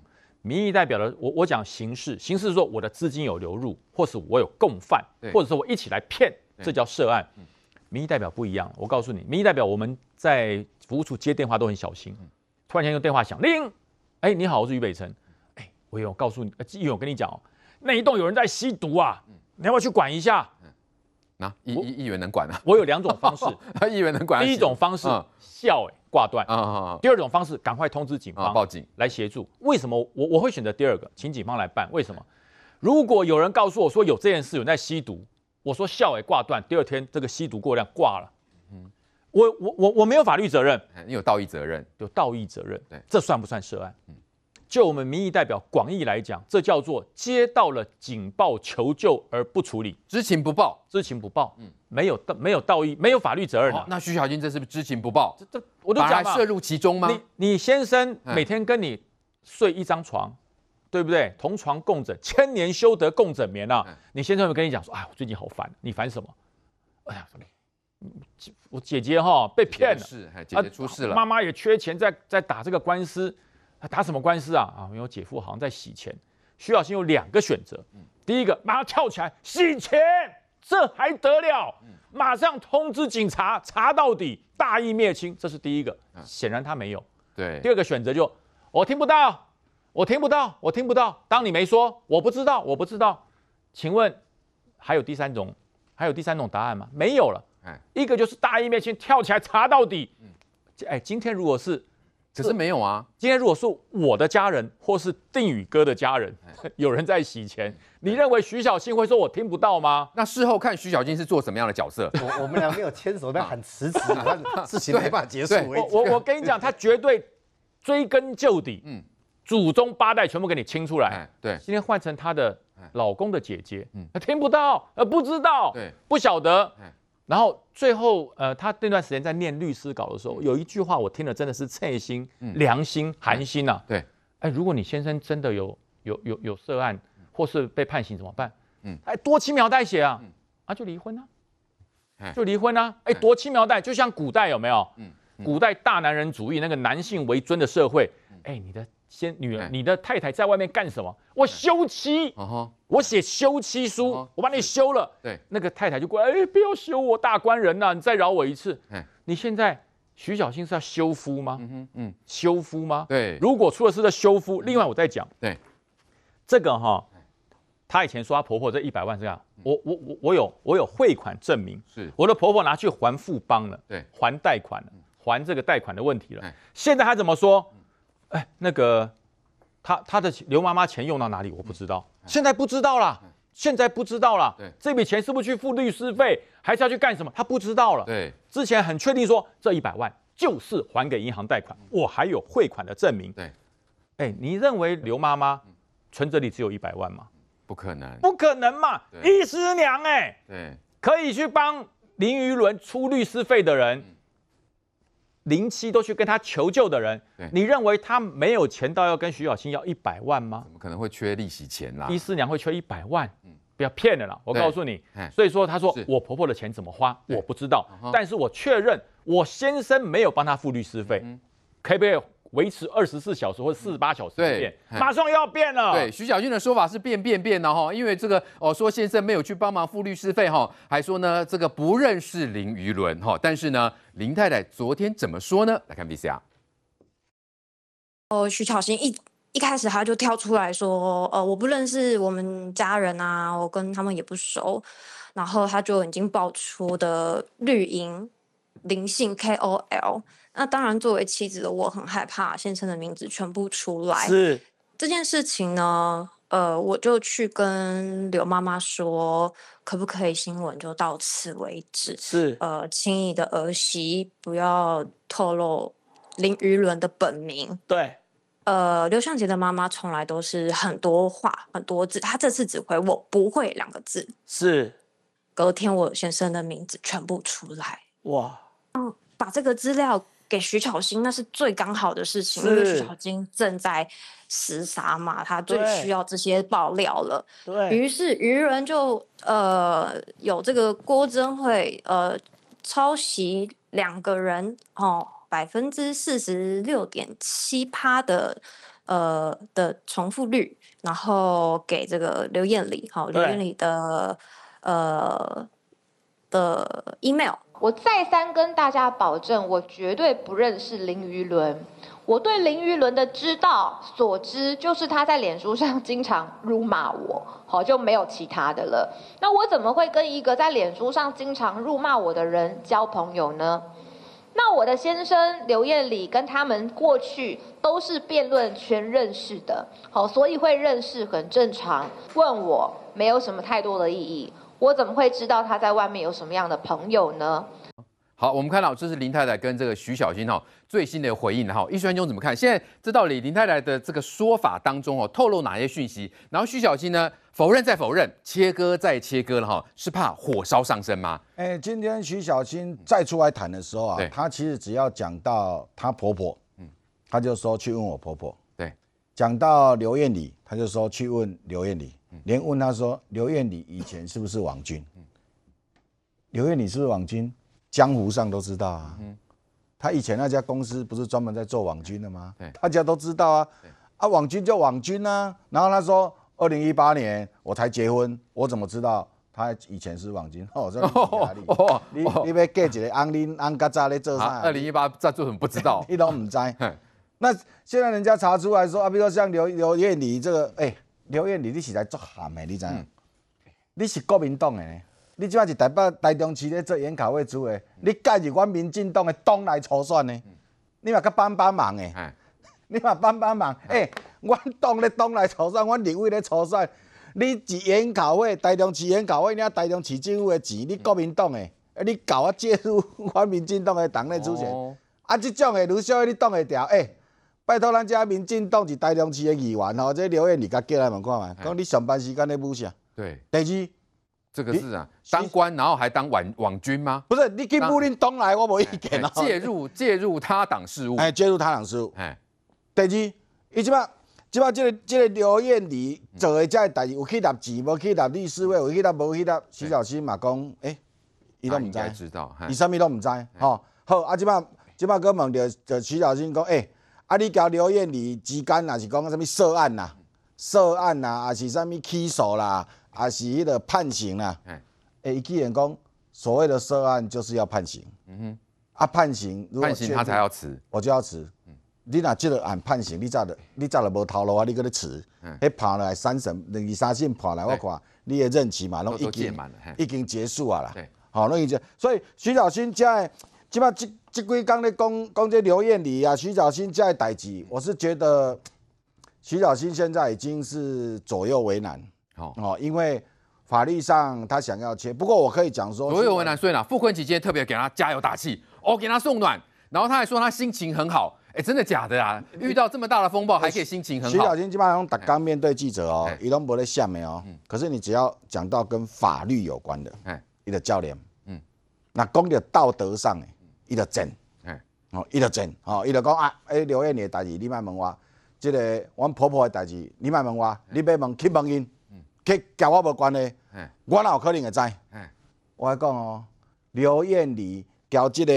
民意代表的我我讲刑事，刑事是说我的资金有流入，或是我有共犯，或者说我一起来骗，这叫涉案。民意代表不一样，我告诉你，民意代表我们在服务处接电话都很小心，突然间用电话响铃。哎，你好，我是于北辰。哎，我有告诉你，呃，有跟你讲哦，那一栋有人在吸毒啊，你要不要去管一下？那议议议员能管啊？我有两种方式，议员能管。第一种方式笑哎挂断啊，第二种方式赶快通知警方报警来协助。为什么我我会选择第二个，请警方来办？为什么？如果有人告诉我说有这件事，有人在吸毒，我说笑哎挂断，第二天这个吸毒过量挂了。嗯，我我我我没有法律责任，你有道义责任，有道义责任，对，这算不算涉案？嗯，就我们民意代表广义来讲，这叫做接到了警报求救而不处理，知情不报，知情不报，嗯，没有道没有道义，没有法律责任。那徐小军这是不是知情不报？这这我都讲涉入其中吗？你你先生每天跟你睡一张床，对不对？同床共枕，千年修得共枕眠啊！你先生会跟你讲说，哎，我最近好烦，你烦什么？哎呀，我姐姐哈被骗了，是，姐姐出事了，妈妈也缺钱，在在打这个官司，打什么官司啊？啊，因为我姐夫好像在洗钱。徐小新有两个选择，第一个马上跳起来洗钱，这还得了？马上通知警察查到底，大义灭亲，这是第一个。显然他没有。对，第二个选择就我听不到，我听不到，我听不到。当你没说，我不知道，我不知道。请问还有第三种，还有第三种答案吗？没有了。哎，一个就是大义灭亲，跳起来查到底。嗯，哎，今天如果是。可是没有啊！今天如果是我的家人，或是定宇哥的家人，有人在洗钱，你认为徐小新会说我听不到吗？那事后看徐小新是做什么样的角色？我我们俩没有牵手，但很迟迟，事情没办法结束。我我我跟你讲，他绝对追根究底，嗯，祖宗八代全部给你清出来。对，今天换成他的老公的姐姐，嗯，听不到，呃，不知道，对，不晓得。然后最后，呃，他那段时间在念律师稿的时候，有一句话我听了真的是刺心、良心、寒心呐。对，哎，如果你先生真的有有有有涉案，或是被判刑怎么办？嗯，哎，多轻描淡写啊，啊，就离婚啊，就离婚啊，哎，多轻描淡，就像古代有没有？嗯，古代大男人主义那个男性为尊的社会，哎，你的。先女儿，你的太太在外面干什么？我休妻，我写休妻书，我把你休了。对，那个太太就过来，哎，不要休我，大官人呐，你再饶我一次。你现在徐小新是要休夫吗？嗯哼，嗯，修夫吗？对，如果出了事的休夫，另外我再讲。对，这个哈，她以前说她婆婆这一百万这样，我我我我有我有汇款证明，是。我的婆婆拿去还富邦了，对，还贷款了，还这个贷款的问题了。现在她怎么说？哎，那个，他他的刘妈妈钱用到哪里？我不知道，现在不知道了，现在不知道啦。对，这笔钱是不是去付律师费，还是要去干什么？他不知道了。对，之前很确定说这一百万就是还给银行贷款，我还有汇款的证明。对，哎，你认为刘妈妈存折里只有一百万吗？不可能，不可能嘛！医师娘，哎，对，可以去帮林于伦出律师费的人。零七都去跟他求救的人，你认为他没有钱到要跟徐小新要一百万吗？怎么可能会缺利息钱啦？伊师娘会缺一百万？嗯，不要骗了啦！我告诉你，所以说他说我婆婆的钱怎么花，我不知道，但是我确认我先生没有帮他付律师费，可不可以？维持二十四小时或四十八小时变，马上又要变了。对，徐小军的说法是变变变了哈，因为这个哦说先生没有去帮忙付律师费哈，还说呢这个不认识林于伦哈，但是呢林太太昨天怎么说呢？来看 B C R。哦，徐巧芯一一开始他就跳出来说，呃，我不认识我们家人啊，我跟他们也不熟，然后他就已经爆出的绿营灵性 K O L。那当然，作为妻子的我很害怕先生的名字全部出来。是这件事情呢，呃，我就去跟刘妈妈说，可不可以新闻就到此为止？是呃，轻易的儿媳不要透露林于伦的本名。对，呃，刘向杰的妈妈从来都是很多话很多字，她这次只回我不会两个字。是隔天我先生的名字全部出来。哇，嗯，把这个资料。给徐巧芯那是最刚好的事情，因为徐巧芯正在厮杀嘛，他最需要这些爆料了。对。于是，愚人就呃有这个郭珍惠呃抄袭两个人哦百分之四十六点七趴的呃的重复率，然后给这个刘艳丽好刘艳丽的呃的 email。我再三跟大家保证，我绝对不认识林于伦。我对林于伦的知道所知，就是他在脸书上经常辱骂我，好就没有其他的了。那我怎么会跟一个在脸书上经常辱骂我的人交朋友呢？那我的先生刘艳礼跟他们过去都是辩论圈认识的，好，所以会认识很正常。问我没有什么太多的意义。我怎么会知道他在外面有什么样的朋友呢？好，我们看到这是林太太跟这个徐小新哈最新的回应哈，易轩兄怎么看？现在这到底林太太的这个说法当中哦，透露哪些讯息？然后徐小新呢，否认再否认，切割再切割了哈，是怕火烧上身吗？哎，今天徐小新再出来谈的时候啊，她其实只要讲到她婆婆，嗯，她就说去问我婆婆，对，讲到刘艳礼，她就说去问刘艳礼。连问他说：“刘艳礼以前是不是网军？刘艳礼是不是网军？江湖上都知道啊。他以前那家公司不是专门在做网军的吗？大家都知道啊。啊，网军叫网军啊。然后他说，二零一八年我才结婚，我怎么知道他以前是网军？哦，这压力。你你要嫁一个安林安家在咧做啥？二零一八在做什么？不知道，你都唔知。那现在人家查出来说啊，比如说像刘刘艳礼这个，哎。刘艳，你你是来作咸的，你知？你是国民党诶，你即摆是台北台中市咧做研考会主的，你介入阮民进党的党内初选呢？你嘛甲帮帮忙诶！你嘛帮帮忙诶！阮党咧党内初选，阮立委咧初选，你是研考会台中市研考会，领台中市政府的钱，你国民党诶，你搞我介入 阮民进党的党内主权，啊，即种诶，卢小伟你挡会调？诶，拜托咱遮民进党是台中市的议员吼，这刘彦你甲叫来问看嘛，讲你上班时间咧补啥？对，第二，这个是啊，当官然后还当网网军吗？不是，你去布林东来，我无意见哦。介入介入他党事务，哎，介入他党事务。哎，第二，伊即摆即摆即个即个刘彦礼做的这代志，有去立钱，无去立律师会，有去立无去立，徐小新嘛讲，哎，伊都唔知，伊啥物都唔知，吼。好，啊，即摆即摆哥问着着徐小新讲，哎，啊，你交刘艳丽之间，若是讲啥物涉案啊？涉案呐，还是啥物起诉啦？啊，是迄个判刑啦，哎，伊既然讲所谓的涉案就是要判刑，嗯哼，啊判刑，判刑他才要辞，我就要辞，嗯，你若即个案判刑，你早就你早就无头路啊，你搁咧辞，嗯，迄判来三审二三审判来，我看你的任期嘛，拢已经已经结束啊啦，对，好，拢已经，所以徐小新在即摆即即几工咧讲讲这刘艳礼啊，徐小新在代志，我是觉得徐小新现在已经是左右为难。哦，因为法律上他想要切，不过我可以讲说，左右为难，所以呢，傅坤奇今天特别给他加油打气，哦，给他送暖，然后他还说他心情很好，哎，真的假的啊？遇到这么大的风暴还可以心情很好？徐小新基本上打刚面对记者哦，伊拢无咧下面哦，可是你只要讲到跟法律有关的，哎，你的教练，嗯，那讲的道德上的，伊的正，哎，哦，伊的正，哦，伊就讲啊，哎，刘艳你的代志你莫问我，即个阮婆婆的代志你莫问我，你别问去问因。去交我无关系，我哪有可能会知？我讲哦，刘艳丽交即个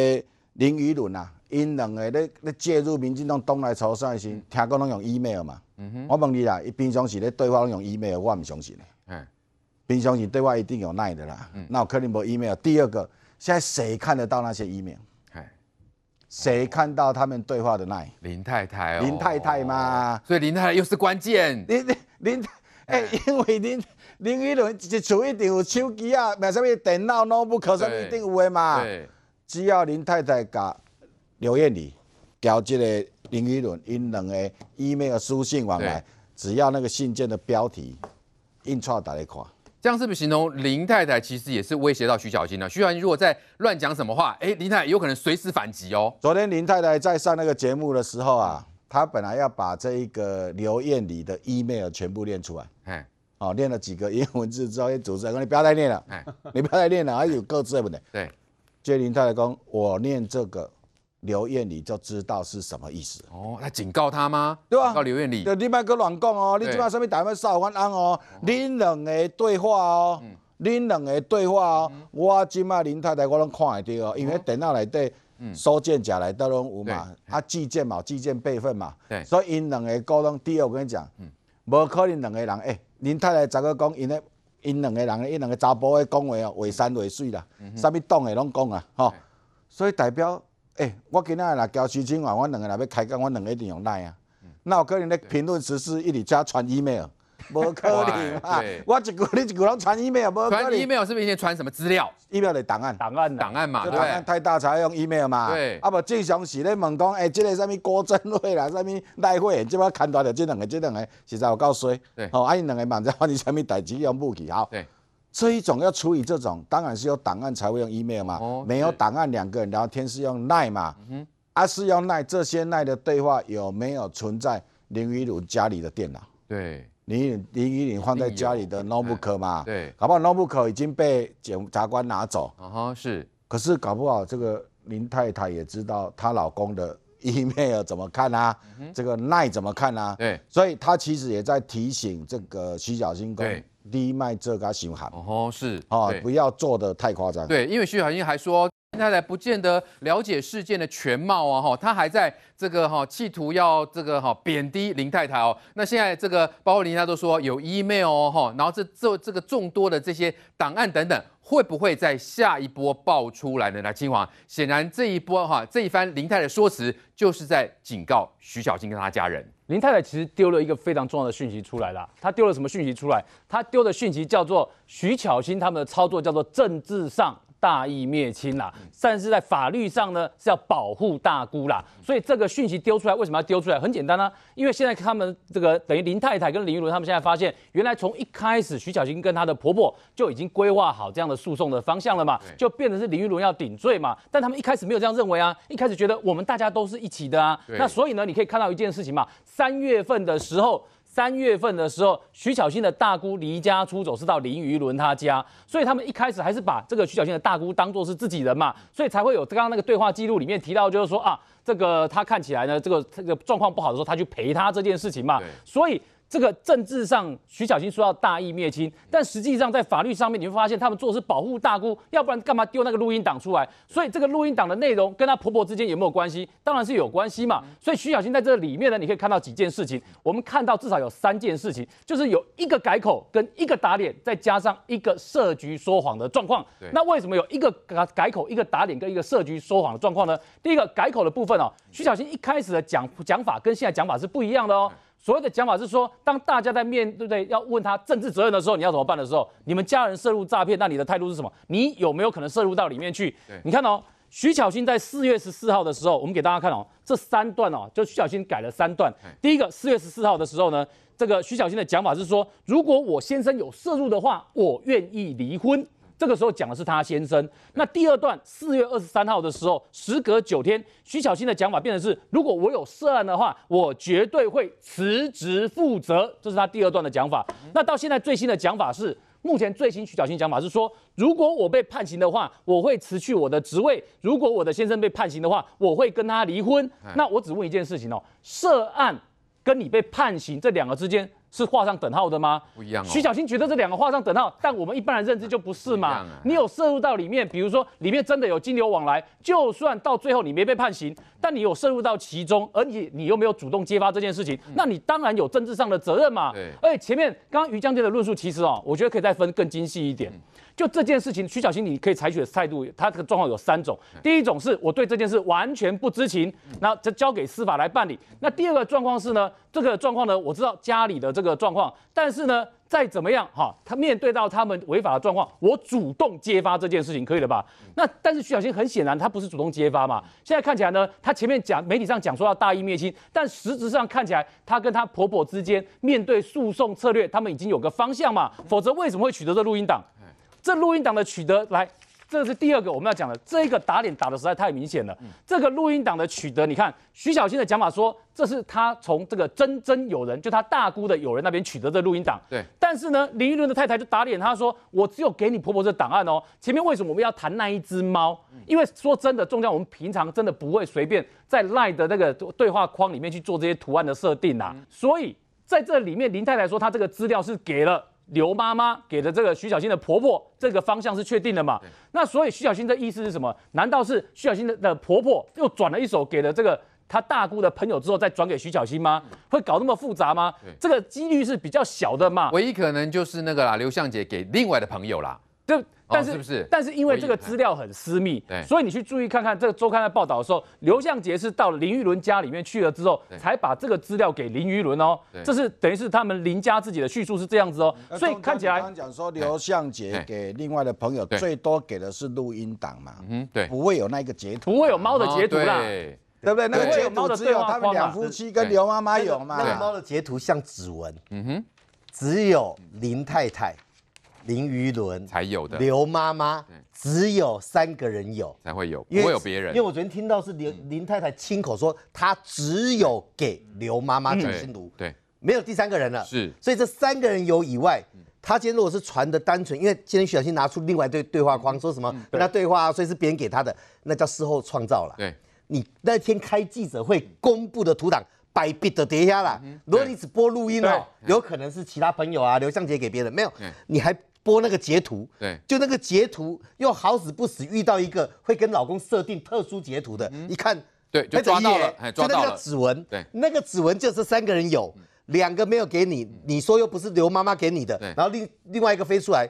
林宇伦啊，因两个咧咧介入民进党党内初选时，听讲拢用 email 嘛。我问你啦，伊平常时咧对话拢用 email，我毋相信咧。平常时对话一定有耐的啦，那有可能无 email。第二个，现在谁看得到那些 email？谁看到他们对话的那？林太太哦，林太太嘛。所以林太太又是关键。林林林。哎，因为林林依轮一厝一定有手机啊，买什么电脑、notebook 一定有诶嘛。对。只要林太太甲刘艳丽交即个林依轮，因两个 email 书信往来，只要那个信件的标题印出来大家看，这样是不是形容林太太其实也是威胁到徐小新了？徐小新如果再乱讲什么话，哎，林太太有可能随时反击哦。昨天林太太在上那个节目的时候啊。她本来要把这一个刘艳里的 email 全部念出来，哎，哦，念了几个英文字之后，主持人说你不要再念了，哎，你不要再念了，还有各自的问题。对，接林太太讲，我念这个刘艳里就知道是什么意思。哦，他警告他吗？对吧？告刘艳里，你别个乱讲哦，你即摆什么台湾少官安哦，恁两个对话哦，恁两个对话哦，我即摆林太太我拢看会到哦，因为电脑内底。收件夹来都拢有嘛，啊寄件嘛，寄件备份嘛，所以因两个沟通。第二，我跟你讲，无可能两个人，诶，林太太怎个讲？因咧，因两个人，因两个查甫诶讲话哦，话山话水啦，啥物党诶拢讲啊，吼。所以代表，诶，我今仔来交徐清华，我两个来要开讲，我两个一定用赖啊。那有可能咧评论时事，一直加传 email。无可能啊！我一个你一句拢传 email，无可能。传 email 是不是先传什么资料？email 的档案，档案，档案嘛，档案太大才用 email 嘛。对。啊，不正常是咧问讲，哎，这个什么郭振瑞啦，什么赖慧，即摆看到着这两个，这两个实在有够衰。对。哦，啊，因两个忙在发生什么代志用武器，好。对。这一种要处理这种，当然是有档案才会用 email 嘛。哦。没有档案，两个人聊天是用奈嘛。嗯。啊，是用奈，这些奈的对话有没有存在林雨如家里的电脑？对。林林依林放在家里的 notebook 嘛？对，搞不好 notebook 已经被检察官拿走。啊哈，是。可是搞不好这个林太太也知道她老公的 email 怎么看啊？这个奈怎么看啊？对，所以她其实也在提醒这个徐小新公，低卖这个心寒。哦，是。哦，不要做的太夸张。对，因为徐小英还说。太太不见得了解事件的全貌啊，哈，他还在这个哈企图要这个哈贬低林太太哦。那现在这个包括林太太都说有 email 哦，哈，然后这这这个众多的这些档案等等，会不会在下一波爆出来呢？那清华显然这一波哈这一番林太太说辞，就是在警告徐小青跟他家人。林太太其实丢了一个非常重要的讯息出来了。她丢了什么讯息出来？她丢的讯息叫做徐巧芯他们的操作叫做政治上。大义灭亲啦，但是在法律上呢是要保护大姑啦，所以这个讯息丢出来，为什么要丢出来？很简单啊，因为现在他们这个等于林太太跟林玉伦他们现在发现，原来从一开始徐小新跟她的婆婆就已经规划好这样的诉讼的方向了嘛，就变成是林玉伦要顶罪嘛，但他们一开始没有这样认为啊，一开始觉得我们大家都是一起的啊，那所以呢，你可以看到一件事情嘛，三月份的时候。三月份的时候，徐小新的大姑离家出走，是到林于伦他家，所以他们一开始还是把这个徐小新的大姑当做是自己人嘛，所以才会有刚刚那个对话记录里面提到，就是说啊，这个他看起来呢，这个这个状况不好的时候，他去陪他这件事情嘛，所以。这个政治上，徐小新说要大义灭亲，但实际上在法律上面，你会发现他们做的是保护大姑，要不然干嘛丢那个录音档出来？所以这个录音档的内容跟她婆婆之间有没有关系？当然是有关系嘛。所以徐小新在这里面呢，你可以看到几件事情，我们看到至少有三件事情，就是有一个改口跟一个打脸，再加上一个设局说谎的状况。那为什么有一个改改口、一个打脸跟一个设局说谎的状况呢？第一个改口的部分哦，徐小新一开始的讲讲法跟现在讲法是不一样的哦。所谓的讲法是说，当大家在面对对要问他政治责任的时候，你要怎么办的时候，你们家人涉入诈骗，那你的态度是什么？你有没有可能涉入到里面去？你看哦，徐巧芯在四月十四号的时候，我们给大家看哦，这三段哦，就徐巧芯改了三段。第一个，四月十四号的时候呢，这个徐巧芯的讲法是说，如果我先生有涉入的话，我愿意离婚。这个时候讲的是他先生。那第二段四月二十三号的时候，时隔九天，徐小新的讲法变成是：如果我有涉案的话，我绝对会辞职负责。这是他第二段的讲法。那到现在最新的讲法是，目前最新徐小新讲法是说，如果我被判刑的话，我会辞去我的职位；如果我的先生被判刑的话，我会跟他离婚。那我只问一件事情哦，涉案跟你被判刑这两个之间。是画上等号的吗？不一样。徐小新觉得这两个画上等号，但我们一般人认知就不是嘛。你有摄入到里面，比如说里面真的有金流往来，就算到最后你没被判刑，但你有摄入到其中，而你你又没有主动揭发这件事情，那你当然有政治上的责任嘛。对。而且前面刚刚于将军的论述，其实哦，我觉得可以再分更精细一点。就这件事情，徐小新你可以采取的态度，他这个状况有三种。第一种是我对这件事完全不知情，那这交给司法来办理。那第二个状况是呢，这个状况呢，我知道家里的这个状况，但是呢，再怎么样哈，他面对到他们违法的状况，我主动揭发这件事情可以了吧？那但是徐小新很显然他不是主动揭发嘛。现在看起来呢，他前面讲媒体上讲说要大义灭亲，但实质上看起来他跟他婆婆之间面对诉讼策略，他们已经有个方向嘛，否则为什么会取得这录音档？这录音档的取得来，这是第二个我们要讲的。这个打脸打的实在太明显了。这个录音档的取得，你看徐小新的讲法说，这是他从这个真真友人，就他大姑的友人那边取得这录音档。对。但是呢，林依轮的太太就打脸，他说我只有给你婆婆这档案哦。前面为什么我们要谈那一只猫？因为说真的，中将我们平常真的不会随便在赖的那个对话框里面去做这些图案的设定啊。所以在这里面，林太太说她这个资料是给了。刘妈妈给的这个徐小新的婆婆，这个方向是确定的嘛？那所以徐小新的意思是什么？难道是徐小新的的婆婆又转了一手给了这个她大姑的朋友之后再转给徐小新吗？会搞那么复杂吗？这个几率是比较小的嘛？唯一可能就是那个啦，刘向姐给另外的朋友啦。就但是是不是？但是因为这个资料很私密，所以你去注意看看这个周刊在报道的时候，刘向杰是到林玉伦家里面去了之后，才把这个资料给林玉伦哦。这是等于是他们林家自己的叙述是这样子哦。所以看起来，刚刚讲说刘向杰给另外的朋友最多给的是录音档嘛？嗯，对，不会有那个截图，不会有猫的截图啦，对不对？那个截图只有他们两夫妻跟刘妈妈有嘛？那个猫的截图像指纹，嗯哼，只有林太太。林于伦才有的，刘妈妈只有三个人有。才会有，不会有别人。因为我昨天听到是林林太太亲口说，她只有给刘妈妈讲心毒，对，没有第三个人了。是，所以这三个人有以外，他今天如果是传的单纯，因为今天徐小新拿出另外对对话框，说什么跟他对。话，所以是别人给他的，那叫事后创造了。对，你那天开记者会公布的图档百倍的叠加了，如果你只播录音哦，有可能是其他朋友啊，刘向杰给别人，没有，你还。播那个截图，对，就那个截图又好死不死遇到一个会跟老公设定特殊截图的，一看，对，就抓到了，就那个指纹，对，那个指纹就是三个人有，两个没有给你，你说又不是刘妈妈给你的，然后另另外一个飞出来，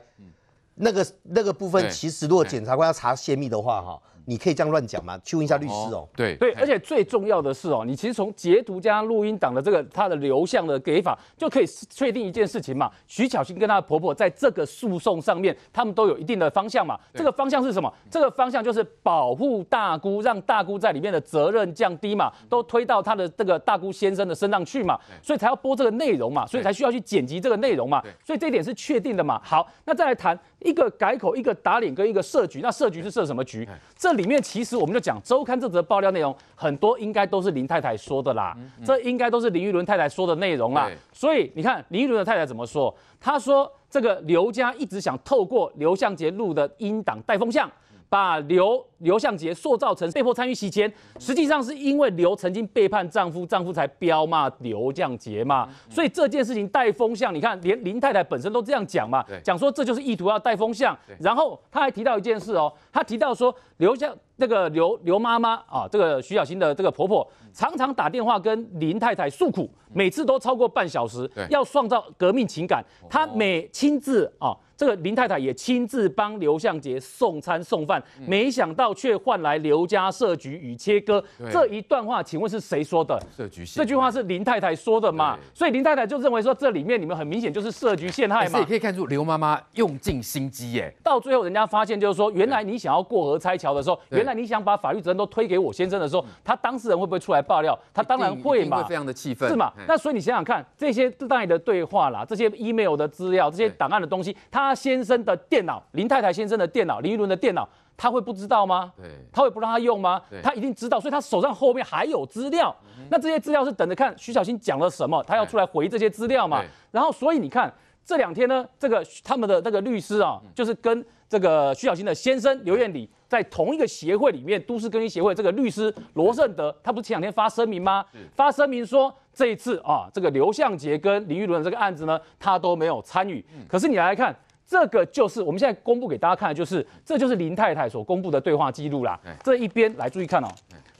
那个那个部分其实如果检察官要查泄密的话，哈。你可以这样乱讲吗？去问一下律师哦。对对，而且最重要的是哦，你其实从截图加录音档的这个它的流向的给法，就可以确定一件事情嘛。徐巧芯跟她的婆婆在这个诉讼上面，他们都有一定的方向嘛。这个方向是什么？这个方向就是保护大姑，让大姑在里面的责任降低嘛，都推到她的这个大姑先生的身上去嘛，所以才要播这个内容嘛，所以才需要去剪辑这个内容嘛。所以这一点是确定的嘛。好，那再来谈一个改口，一个打脸跟一个设局。那设局是设什么局？这里面其实我们就讲周刊这则爆料内容很多，应该都是林太太说的啦。这应该都是林育伦太太说的内容啦。所以你看林育伦的太太怎么说？她说这个刘家一直想透过刘向杰录的音档带风向。把刘刘向杰塑造成被迫参与洗钱，实际上是因为刘曾经背叛丈夫，丈夫才彪骂刘向杰嘛。所以这件事情带风向，你看连林太太本身都这样讲嘛，讲说这就是意图要带风向。然后他还提到一件事哦，他提到说刘向那个刘刘妈妈啊，这个徐小新的这个婆婆常常打电话跟林太太诉苦，每次都超过半小时，要创造革命情感。她每亲自啊。这个林太太也亲自帮刘向杰送餐送饭，没想到却换来刘家设局与切割。这一段话，请问是谁说的？设局这句话是林太太说的嘛？所以林太太就认为说，这里面你们很明显就是设局陷害嘛。也可以看出刘妈妈用尽心机耶。到最后，人家发现就是说，原来你想要过河拆桥的时候，原来你想把法律责任都推给我先生的时候，他当事人会不会出来爆料？他当然会嘛，非常的气愤，是嘛？那所以你想想看，这些代的对话啦，这些 email 的资料，这些档案的东西，他先生的电脑，林太太先生的电脑，林一伦的电脑，他会不知道吗？对，他会不让他用吗？他一定知道，所以他手上后面还有资料。那这些资料是等着看徐小新讲了什么，他要出来回这些资料嘛？然后，所以你看这两天呢，这个他们的那个律师啊，就是跟这个徐小新的先生刘彦礼在同一个协会里面，都市更新协会这个律师罗胜德，他不是前两天发声明吗？发声明说这一次啊，这个刘向杰跟林玉伦这个案子呢，他都没有参与。可是你来看。这个就是我们现在公布给大家看的，就是这就是林太太所公布的对话记录啦。这一边来注意看哦，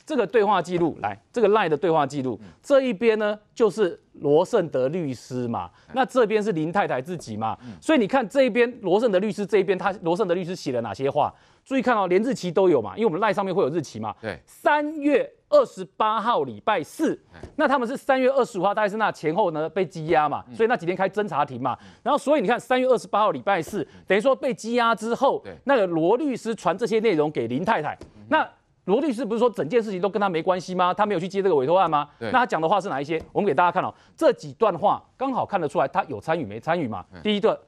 这个对话记录，来这个赖的对话记录，这一边呢就是罗胜德律师嘛，那这边是林太太自己嘛，所以你看这一边罗胜德律师这一边，他罗胜德律师写了哪些话？注意看哦，连日期都有嘛，因为我们赖上面会有日期嘛。对，三月。二十八号礼拜四，那他们是三月二十五号，大概是那前后呢被羁押嘛，所以那几天开侦查庭嘛，然后所以你看三月二十八号礼拜四，等于说被羁押之后，那个罗律师传这些内容给林太太，那罗律师不是说整件事情都跟他没关系吗？他没有去接这个委托案吗？那他讲的话是哪一些？我们给大家看哦，这几段话刚好看得出来他有参与没参与嘛？第一个。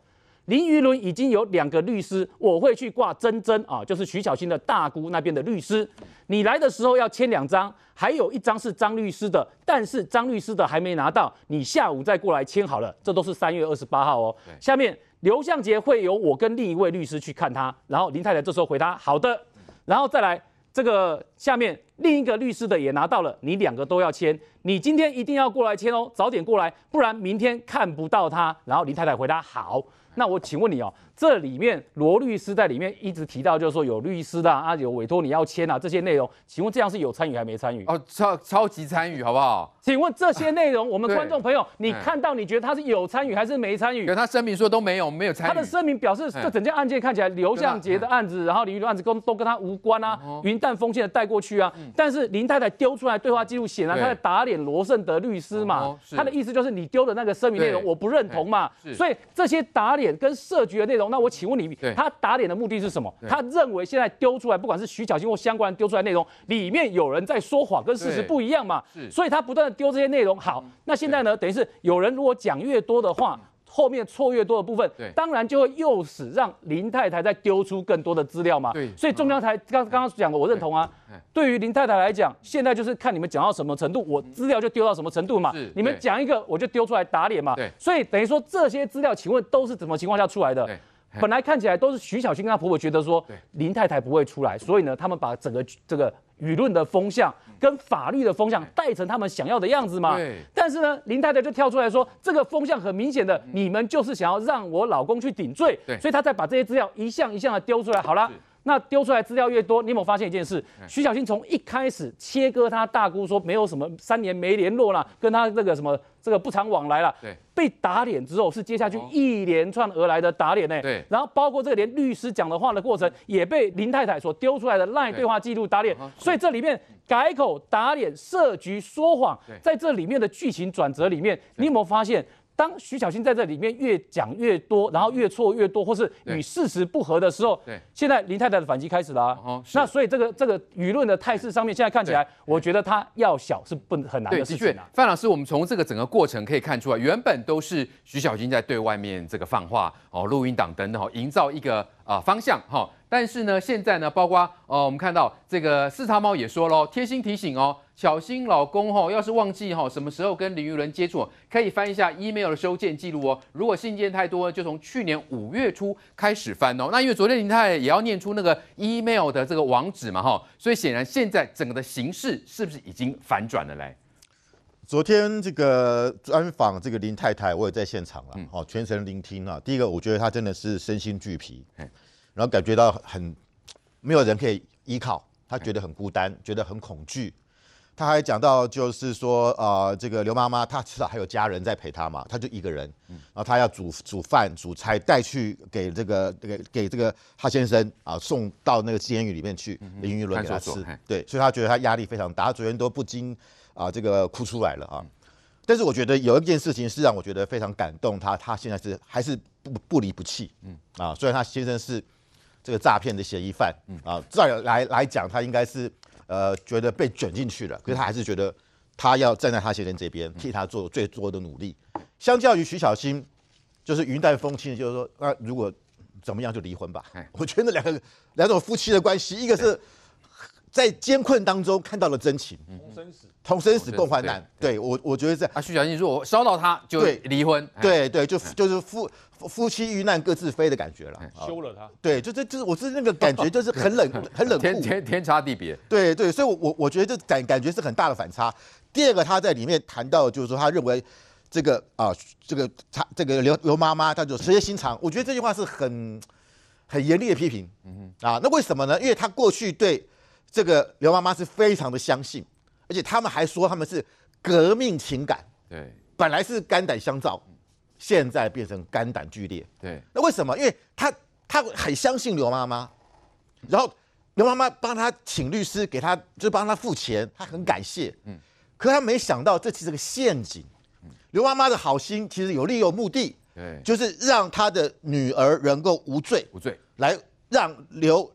林于伦已经有两个律师，我会去挂珍珍啊，就是徐小新的大姑那边的律师。你来的时候要签两张，还有一张是张律师的，但是张律师的还没拿到，你下午再过来签好了。这都是三月二十八号哦。下面刘向杰会由我跟另一位律师去看他，然后林太太这时候回他好的，然后再来这个下面另一个律师的也拿到了，你两个都要签，你今天一定要过来签哦，早点过来，不然明天看不到他。然后林太太回答好。那我请问你哦，这里面罗律师在里面一直提到，就是说有律师的啊，有委托你要签啊，这些内容，请问这样是有参与还没参与？哦，超超级参与，好不好？请问这些内容，我们观众朋友，你看到你觉得他是有参与还是没参与？他声明说都没有，没有参与。他的声明表示，这整件案件看起来刘向杰的案子，然后李玉的案子跟都跟他无关啊，云淡风轻的带过去啊。但是林太太丢出来对话记录，显然她在打脸罗胜德律师嘛。他的意思就是你丢的那个声明内容，我不认同嘛。所以这些打脸。跟设局的内容，那我请问你，他打脸的目的是什么？他认为现在丢出来，不管是徐小新或相关人丢出来内容，里面有人在说谎，跟事实不一样嘛？所以他不断的丢这些内容。好，那现在呢？等于是有人如果讲越多的话。后面错越多的部分，当然就会诱使让林太太再丢出更多的资料嘛。对，所以中央台刚刚刚讲的，我认同啊。对于林太太来讲，现在就是看你们讲到什么程度，我资料就丢到什么程度嘛。你们讲一个，我就丢出来打脸嘛。对，所以等于说这些资料，请问都是怎么情况下出来的？本来看起来都是徐小新跟她婆婆觉得说林太太不会出来，所以呢，他们把整个这个舆论的风向跟法律的风向带成他们想要的样子嘛。对。但是呢，林太太就跳出来说，这个风向很明显的，你们就是想要让我老公去顶罪。所以她再把这些资料一项一项的丢出来。好了，那丢出来资料越多，你有没有发现一件事？徐小新从一开始切割他大姑说没有什么三年没联络了，跟他那个什么这个不常往来了。对，被打脸之后是接下去一连串而来的打脸呢。对，然后包括这个连律师讲的话的过程也被林太太所丢出来的赖对话记录打脸，所以这里面改口打脸、设局、说谎，在这里面的剧情转折里面，你有没有发现？当徐小新在这里面越讲越多，然后越错越多，或是与事实不合的时候，对，现在林太太的反击开始了。哦，那所以这个这个舆论的态势上面，现在看起来，我觉得他要小是不很难的事情啊。范老师，我们从这个整个过程可以看出来，原本都是徐小新在对外面这个放话哦，录音档等等哦，营造一个啊方向哈。但是呢，现在呢，包括哦，我们看到这个四叉猫也说喽，贴心提醒哦，小心老公哦，要是忘记哈什么时候跟林育伦接触，可以翻一下 email 的收件记录哦。如果信件太多，就从去年五月初开始翻哦。那因为昨天林太也要念出那个 email 的这个网址嘛哈，所以显然现在整个的形势是不是已经反转了嘞？昨天这个专访这个林太太，我也在现场了，哦，全程聆听啊。第一个，我觉得她真的是身心俱疲。然后感觉到很没有人可以依靠，他觉得很孤单，觉得很恐惧。他还讲到，就是说，呃，这个刘妈妈，她至少还有家人在陪她嘛，她就一个人，然后她要煮煮饭、煮菜带去给这个给给这个哈先生啊，送到那个监狱里面去，林玉伦给他吃。对，所以他觉得他压力非常大，他昨天都不禁啊这个哭出来了啊。但是我觉得有一件事情是让我觉得非常感动，他他现在是还是不不离不弃，嗯啊，虽然他先生是。这个诈骗的嫌疑犯，啊，再来来讲，他应该是呃觉得被卷进去了，可是他还是觉得他要站在他先生这边，替他做最多的努力。相较于徐小新，就是云淡风轻，就是说，那如果怎么样就离婚吧。我觉得两个两种夫妻的关系，一个是。在艰困当中看到了真情，同生死，同生死共患难。对我，我觉得这啊，徐小新说，我烧到他就离婚，对对，就就是夫夫妻遇难各自飞的感觉了，休了他。对，就这就是我是那个感觉，就是很冷 很冷酷，天天天差地别。对对，所以，我我我觉得这感感觉是很大的反差。第二个，他在里面谈到，就是说，他认为这个啊，这个他这个刘刘妈妈，他就直接心肠。我觉得这句话是很很严厉的批评。嗯哼啊，那为什么呢？因为他过去对。这个刘妈妈是非常的相信，而且他们还说他们是革命情感，对，本来是肝胆相照，现在变成肝胆俱裂，对。那为什么？因为他他很相信刘妈妈，然后刘妈妈帮他请律师给他，就帮他付钱，他很感谢，嗯。可他没想到这其实是个陷阱，刘妈妈的好心其实有利有目的，对，就是让他的女儿能够无罪，无罪，来让刘。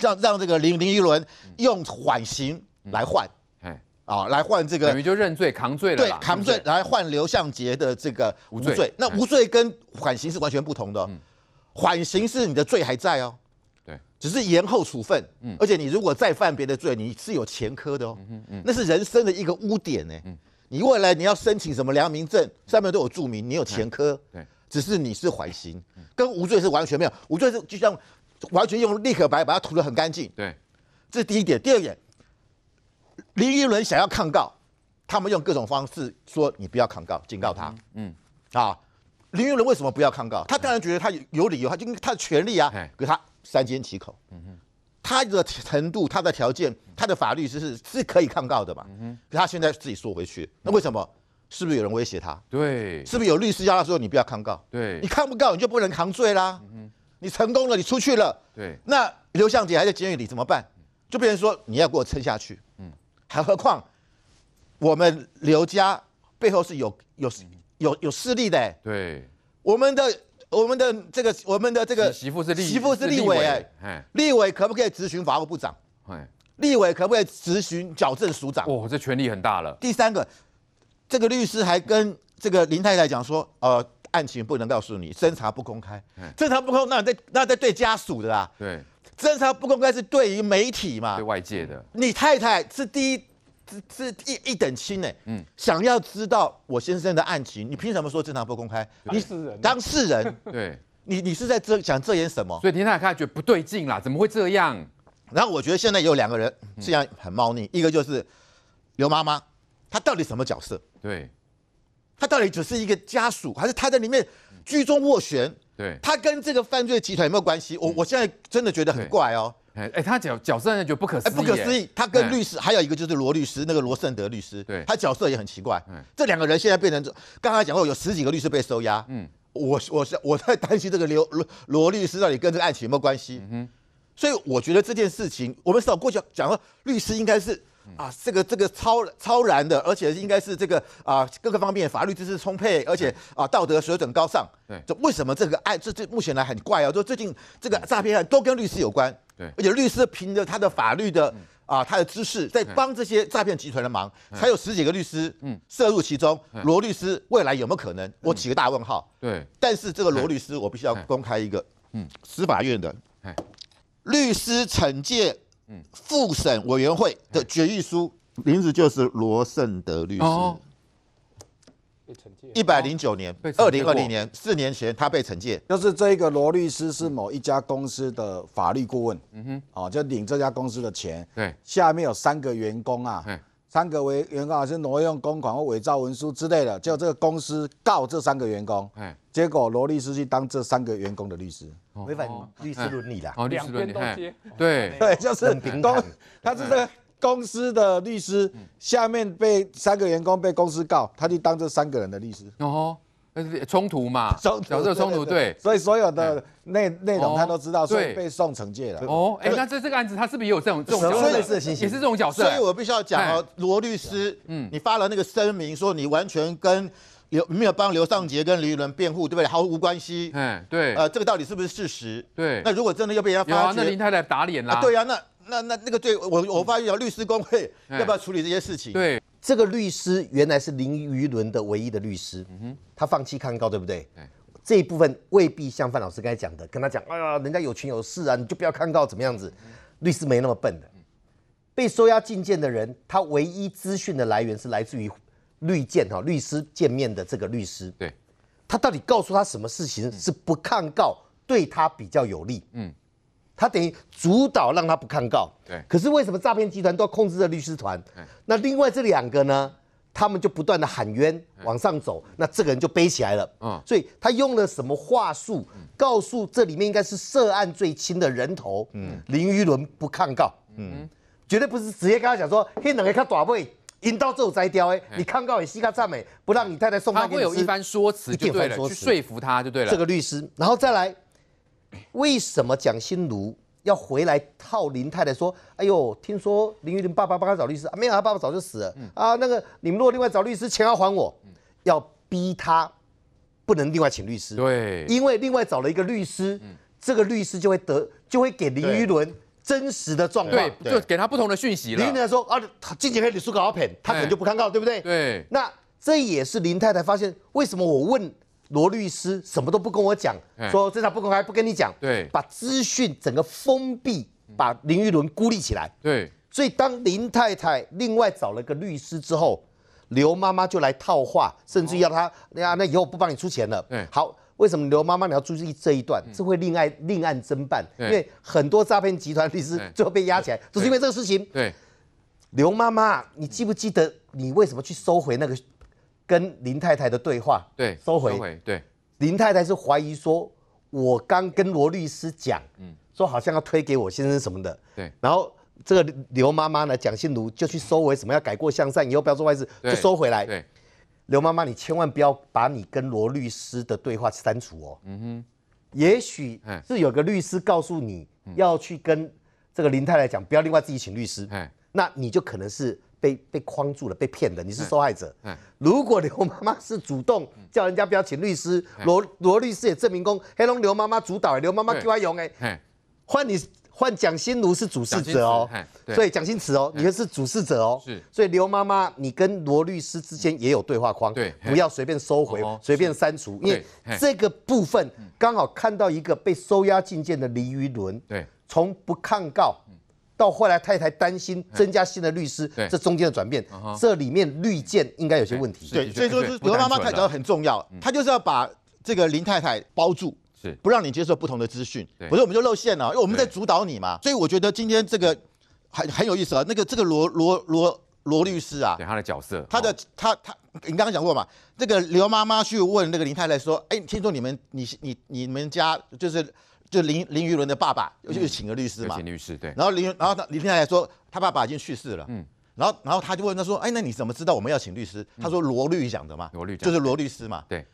让让这个林林依轮用缓刑来换，哎，啊，来换这个等于就认罪扛罪了，对，扛罪来换刘向杰的这个无罪。那无罪跟缓刑是完全不同的，缓刑是你的罪还在哦，对，只是延后处分，嗯，而且你如果再犯别的罪，你是有前科的哦，嗯嗯，那是人生的一个污点呢，嗯，你未来你要申请什么良民证，上面都有注明你有前科，对，只是你是缓刑，跟无罪是完全没有，无罪是就像。完全用立可白把它涂得很干净。对，这是第一点。第二点，林依轮想要抗告，他们用各种方式说你不要抗告，警告他。嗯，啊，林依轮为什么不要抗告？他当然觉得他有理由，他就他的权利啊，给他三缄其口。嗯哼，他的程度、他的条件、他的法律是是是可以抗告的嘛？嗯哼，可他现在自己缩回去，那为什么？是不是有人威胁他？对，是不是有律师要他说你不要抗告？对，你抗不告你就不能扛罪啦。嗯哼。你成功了，你出去了。对，那刘向杰还在监狱里怎么办？就变成说你要给我撑下去。嗯，还何况我们刘家背后是有有有有势力的。对，我们的我们的这个我们的这个媳妇是立媳妇是立委哎，立委可不可以执行法务部长？哎，立委可不可以执行矫正署长？哦，这权力很大了。第三个，这个律师还跟这个林太太讲说，呃。案情不能告诉你，侦查不公开，侦查不公，那在那在对家属的啦。对，侦查不公开是对于媒体嘛，对外界的。你太太是第一，是是一一等亲呢。嗯，想要知道我先生的案情，你凭什么说侦查不公开？当事人，当事人，对，你你是在这想这演什么？所以田太太觉得不对劲啦，怎么会这样？然后我觉得现在有两个人这样很猫腻，一个就是刘妈妈，她到底什么角色？对。他到底只是一个家属，还是他在里面居中斡旋？对，他跟这个犯罪集团有没有关系？我我现在真的觉得很怪哦。哎哎，他角角色呢就不可思议，不可思议。他跟律师还有一个就是罗律师，那个罗胜德律师，对，他角色也很奇怪。这两个人现在变成，刚才讲过有十几个律师被收押。嗯，我我是我在担心这个刘罗罗律师到底跟这个案情有没有关系？嗯所以我觉得这件事情，我们少过去讲说律师应该是。啊，这个这个超超然的，而且应该是这个啊各个方面法律知识充沛，而且啊道德水准高尚。对，这为什么这个案这这目前来很怪啊？就最近这个诈骗案都跟律师有关。对，而且律师凭着他的法律的啊他的知识，在帮这些诈骗集团的忙，才有十几个律师嗯涉入其中。罗律师未来有没有可能？我起个大问号。对，但是这个罗律师，我必须要公开一个嗯司法院的律师惩戒。复审委员会的决议书名字就是罗盛德律师。一百零九年，二零二零年，四年前他被惩戒。就是这一个罗律师是某一家公司的法律顾问。嗯哼，哦，就领这家公司的钱。对，下面有三个员工啊，三个为员工好像挪用公款或伪造文书之类的，就这个公司告这三个员工。结果罗律师去当这三个员工的律师，违反律师伦理啦。哦，律师伦理。对 对，就是公，他是这个公司的律师，下面被三个员工被公司告，他去当这三个人的律师。哦，冲突嘛，角色冲突，对。所以所有的内内容他都知道，所以被送惩戒了。哦，哎，那这这个案子他是不是也有这种这种角色？也是这种角色。所以我必须要讲哦，罗律师，嗯，你发了那个声明说你完全跟。有没有帮刘尚杰跟李宇伦辩护，对不对？毫无关系。嗯，对。呃，这个到底是不是事实？对。那如果真的要被人家发觉，那林太太打脸啦。对呀，那那那那个对我我发现律师工会要不要处理这些事情？对，这个律师原来是林于伦的唯一的律师，嗯，他放弃抗告，对不对？对。这一部分未必像范老师刚才讲的，跟他讲，哎呀，人家有权有势啊，你就不要抗告，怎么样子？律师没那么笨的。被收押进监的人，他唯一资讯的来源是来自于。律见哈，律师见面的这个律师，对，他到底告诉他什么事情是不抗告对他比较有利？嗯，他等于主导让他不抗告。对，可是为什么诈骗集团都要控制着律师团？那另外这两个呢，他们就不断的喊冤往上走，那这个人就背起来了。嗯，所以他用了什么话术，告诉这里面应该是涉案最轻的人头，嗯，林于伦不抗告，嗯，绝对不是直接跟他讲说，嘿，两个看大背。引到这种摘雕哎，你抗告也西卡赞美，不让你太太送他会有一番说辞，就对了，去说服他就对了。这个律师，然后再来，为什么蒋心如要回来套林太太说？哎呦，听说林玉玲爸爸帮他找律师，啊没有，他爸爸早就死了啊。那个你们如果另外找律师，钱要还我，要逼他不能另外请律师。对，因为另外找了一个律师，这个律师就会得就会给林玉伦。真实的状况，对，就给他不同的讯息了。林太太说啊，他今天可以律师搞骗，他可能就不看告，对不对？对。那这也是林太太发现，为什么我问罗律师什么都不跟我讲，说这场不公开，不跟你讲，对，把资讯整个封闭，把林玉伦孤立起来。对。所以当林太太另外找了个律师之后，刘妈妈就来套话，甚至要他，呀，那以后不帮你出钱了。对。好。为什么刘妈妈你要注意这一段？这会另案另案侦办，因为很多诈骗集团律师最后被压起来，就是因为这个事情。对，刘妈妈，你记不记得你为什么去收回那个跟林太太的对话？对，收回。对，林太太是怀疑说，我刚跟罗律师讲，嗯，说好像要推给我先生什么的。对，然后这个刘妈妈呢，蒋信如就去收回什么要改过向善，以后不要做坏事，就收回来。对。刘妈妈，你千万不要把你跟罗律师的对话删除哦。嗯哼，也许是有个律师告诉你要去跟这个林太太讲，不要另外自己请律师。那你就可能是被被框住了，被骗的，你是受害者。嗯如果刘妈妈是主动叫人家不要请律师，罗罗律师也证明公黑龙刘妈妈主导，刘妈妈给我用哎，换你。换蒋新如是主事者哦，所以蒋新慈哦，你是主事者哦，是，所以刘妈妈，你跟罗律师之间也有对话框，对，不要随便收回，随便删除，因为这个部分刚好看到一个被收押进监的李于伦，对，从不抗告到后来太太担心增加新的律师，这中间的转变，这里面律见应该有些问题，对，所以说是刘妈妈太讲很重要，她就是要把这个林太太包住。是。不让你接受不同的资讯，不是我们就露馅了，因为我们在主导你嘛。所以我觉得今天这个很很有意思啊。那个这个罗罗罗罗律师啊，对他的角色，他的他他，你刚刚讲过嘛？这个刘妈妈去问那个林太太说：“哎，听说你们你你你们家就是就林林于伦的爸爸又去请了律师嘛，请律师对。然后林然后他林太太说他爸爸已经去世了，嗯，然后然后他就问他说，哎，那你怎么知道我们要请律师？他说罗律讲的嘛，罗律就是罗律师嘛，对。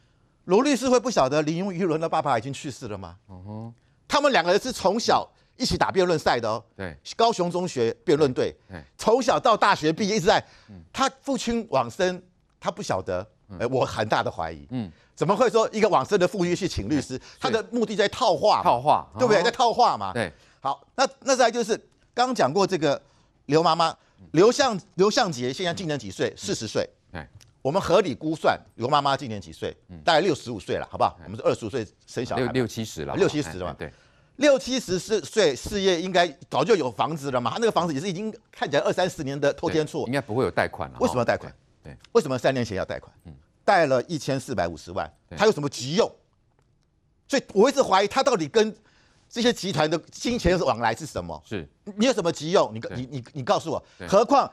罗律师会不晓得林于伦的爸爸已经去世了吗？哦哼，他们两个人是从小一起打辩论赛的哦，对，高雄中学辩论队，从小到大学毕业一直在，他父亲往生，他不晓得，哎，我很大的怀疑，嗯。怎么会说一个往生的富裕去请律师？他的目的在套话，套话，对不对？在套话嘛。对，好，那那再来就是刚刚讲过这个刘妈妈刘向刘向杰现在今年几岁？四十岁。对，我们合理估算刘妈妈今年几岁？大概六十五岁了，好不好？我们是二十五岁生小孩，六六七十了，六七十了嘛。对，六七十岁岁事业应该早就有房子了嘛？他那个房子也是已经看起来二三十年的透天厝，应该不会有贷款了。为什么要贷款？对，为什么三年前要贷款？嗯。贷了一千四百五十万，他有什么急用？所以我一直怀疑他到底跟这些集团的金钱往来是什么？是你有什么急用？你你你你告诉我。何况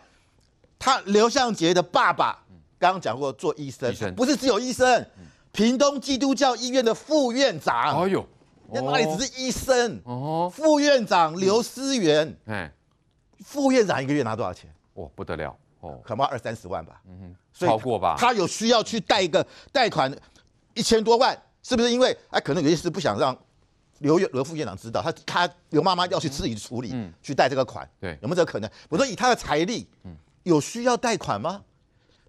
他刘向杰的爸爸刚刚讲过做医生，不是只有医生，屏东基督教医院的副院长。哎呦，那哪里只是医生？哦，副院长刘思源，哎，副院长一个月拿多少钱？哇，不得了。哦，可能二三十万吧，嗯哼，超过吧。他有需要去贷一个贷款一千多万，是不是？因为哎，可能有些事不想让刘刘副院长知道，他他刘妈妈要去自己处理，去贷这个款，对，有没有这个可能？我说以他的财力，嗯，有需要贷款吗？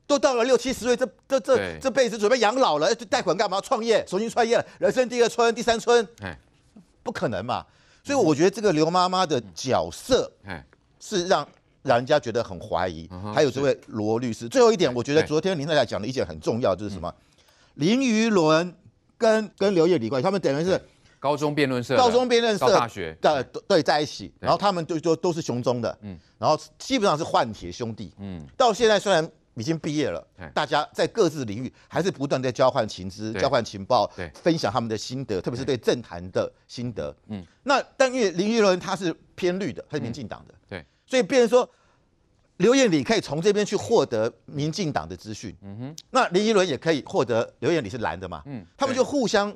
都到了六七十岁，这这这这辈子准备养老了，贷款干嘛？创业，重新创业，人生第二春、第三春，哎，不可能嘛。所以我觉得这个刘妈妈的角色，哎，是让。让人家觉得很怀疑。还有这位罗律师。最后一点，我觉得昨天林太太讲的一点很重要，就是什么？林于伦跟跟刘烨、李冠，他们等于是高中辩论社、高中辩论社、大学。的对。在一起，然后他们就就都是雄中的，嗯，然后基本上是换铁兄弟，嗯，到现在虽然已经毕业了，大家在各自领域还是不断在交换情资、交换情报，对，分享他们的心得，特别是对政坛的心得，嗯，那但因为林于伦他是偏绿的，他是民进党的，对。所以，变成说，刘彦礼可以从这边去获得民进党的资讯。嗯哼，那林依轮也可以获得刘彦礼是蓝的嘛？嗯，他们就互相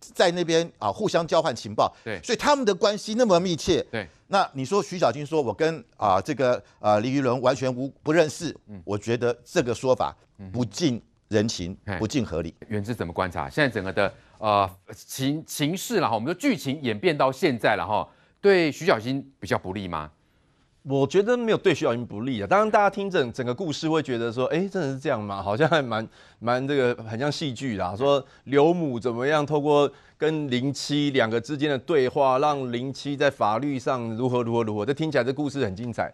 在那边啊，互相交换情报。对，所以他们的关系那么密切。对，那你说徐小金说我跟啊这个啊林依轮完全无不认识，嗯，我觉得这个说法不近人情，不近合理。原之怎么观察？现在整个的呃情情势了哈，我们的剧情演变到现在了哈，对徐小新比较不利吗？我觉得没有对徐小英不利啊。当然，大家听整整个故事会觉得说，哎，真的是这样吗？好像还蛮蛮这个，很像戏剧啦。说刘母怎么样，透过跟林七两个之间的对话，让林七在法律上如何如何如何。这听起来这故事很精彩。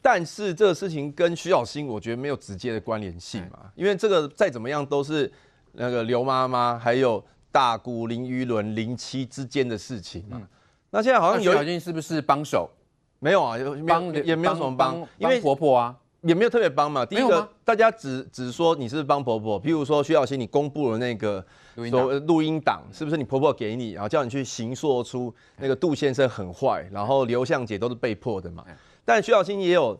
但是这个事情跟徐小新，我觉得没有直接的关联性嘛。因为这个再怎么样都是那个刘妈妈还有大姑林依伦林七之间的事情嘛。那现在好像徐小新是不是帮手？没有啊，帮也没有什么帮，因为婆婆啊也没有特别帮嘛。第一个，大家只只说你是帮婆婆，譬如说徐小新，你公布了那个说录音档，是不是你婆婆给你，然后叫你去行说出那个杜先生很坏，然后刘向姐都是被迫的嘛。但徐小新也有，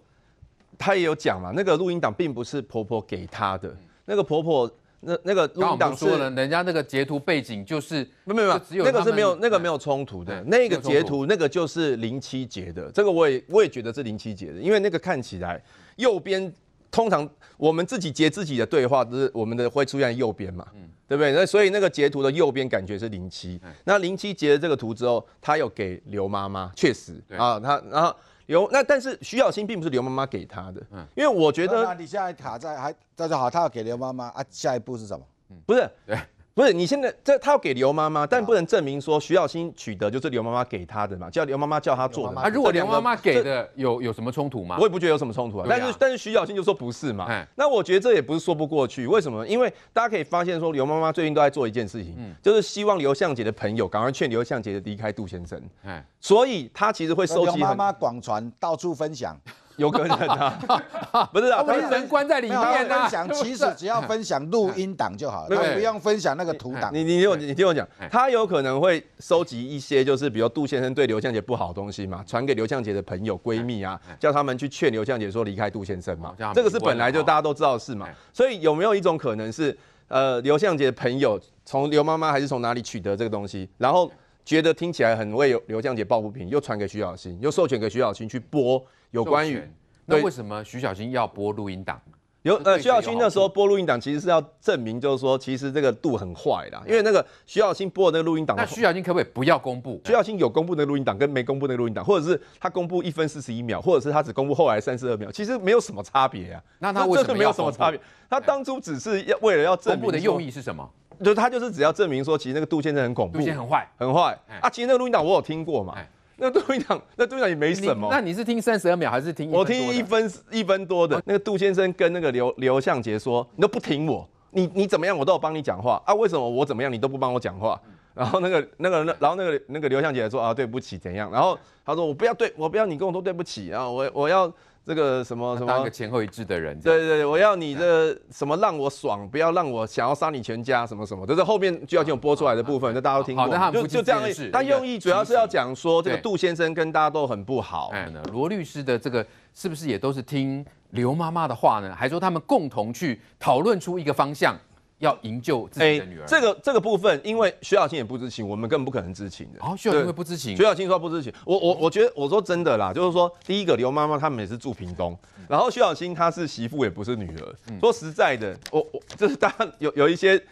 他也有讲嘛，那个录音档并不是婆婆给他的，那个婆婆。那那个录音档说了，人家那个截图背景就是没有没有，那个是没有那个没有冲突的，那个截图那个就是零七截的，这个我也我也觉得是零七截的，因为那个看起来右边通常我们自己截自己的对话就是我们的会出现右边嘛，嗯，对不对？那所以那个截图的右边感觉是零七，那零七截了这个图之后，他有给刘妈妈，确实啊，他然后。刘那但是徐小新并不是刘妈妈给他的，嗯，因为我觉得那你现在卡在还大家好，他要给刘妈妈啊，下一步是什么？不是，对。不是你现在这他要给刘妈妈，但不能证明说徐小新取得就是刘妈妈给他的嘛？叫刘妈妈叫他做的。啊，如果刘妈妈给的有有什么冲突吗？我也不觉得有什么冲突啊。但是但是徐小新就说不是嘛？那我觉得这也不是说不过去。为什么？因为大家可以发现说刘妈妈最近都在做一件事情，就是希望刘向杰的朋友赶快劝刘向杰离开杜先生。哎，所以他其实会收集妈妈广传，到处分享。有可能啊，不是啊，没人关在里面啊。分享其实只要分享录音档就好了，不用分享那个图档。你你听我你听我讲，他有可能会收集一些就是比如杜先生对刘向杰不好的东西嘛，传给刘向杰的朋友闺蜜啊，叫他们去劝刘向杰说离开杜先生嘛。这个是本来就大家都知道的事嘛。所以有没有一种可能是，呃，刘向杰的朋友从刘妈妈还是从哪里取得这个东西，然后？觉得听起来很为刘向杰抱不平，又传给徐小新，又授权给徐小新去播有关于那为什么徐小新要播录音档？有呃，徐小新那时候播录音档，其实是要证明，就是说，其实这个度很坏啦。因为那个徐小新播的那个录音档，那徐小新可不可以不要公布？徐小新有公布那个录音档，跟没公布那个录音档，或者是他公布一分四十一秒，或者是他只公布后来三十二秒，其实没有什么差别啊。那他为什么没有什么差别？他当初只是要为了要证明的用意是什么？就他就是只要证明说，其实那个杜先生很恐怖，很坏，很坏啊。其实那个录音档我有听过嘛。那杜院长，那杜院长也没什么。那你是听三十二秒还是听？我听一分一分多的。那个杜先生跟那个刘刘向杰说：“你都不听我，你你怎么样，我都有帮你讲话啊？为什么我怎么样，你都不帮我讲话？” 然后那个那个那，然后那个那个刘向杰说：“啊，对不起，怎样？”然后他说：“我不要对我不要你跟我说对不起啊，我我要。”这个什么什么，当个前后一致的人，对对对，我要你的什么让我爽，不要让我想要杀你全家，什么什么，就是后面就要有播出来的部分，就大家都听过。就就这样，他用意主要是要讲说这个杜先生跟大家都很不好。哎，罗律师的这个是不是也都是听刘妈妈的话呢？还说他们共同去讨论出一个方向？要营救自己的女儿，这个这个部分，因为徐小青也不知情，我们根本不可能知情的。哦，徐小青会不知情？徐小青说不知情。我我我觉得，我说真的啦，就是说，第一个刘妈妈他们也是住屏东，然后徐小青她是媳妇，也不是女儿。说实在的，我我就是大家有有一些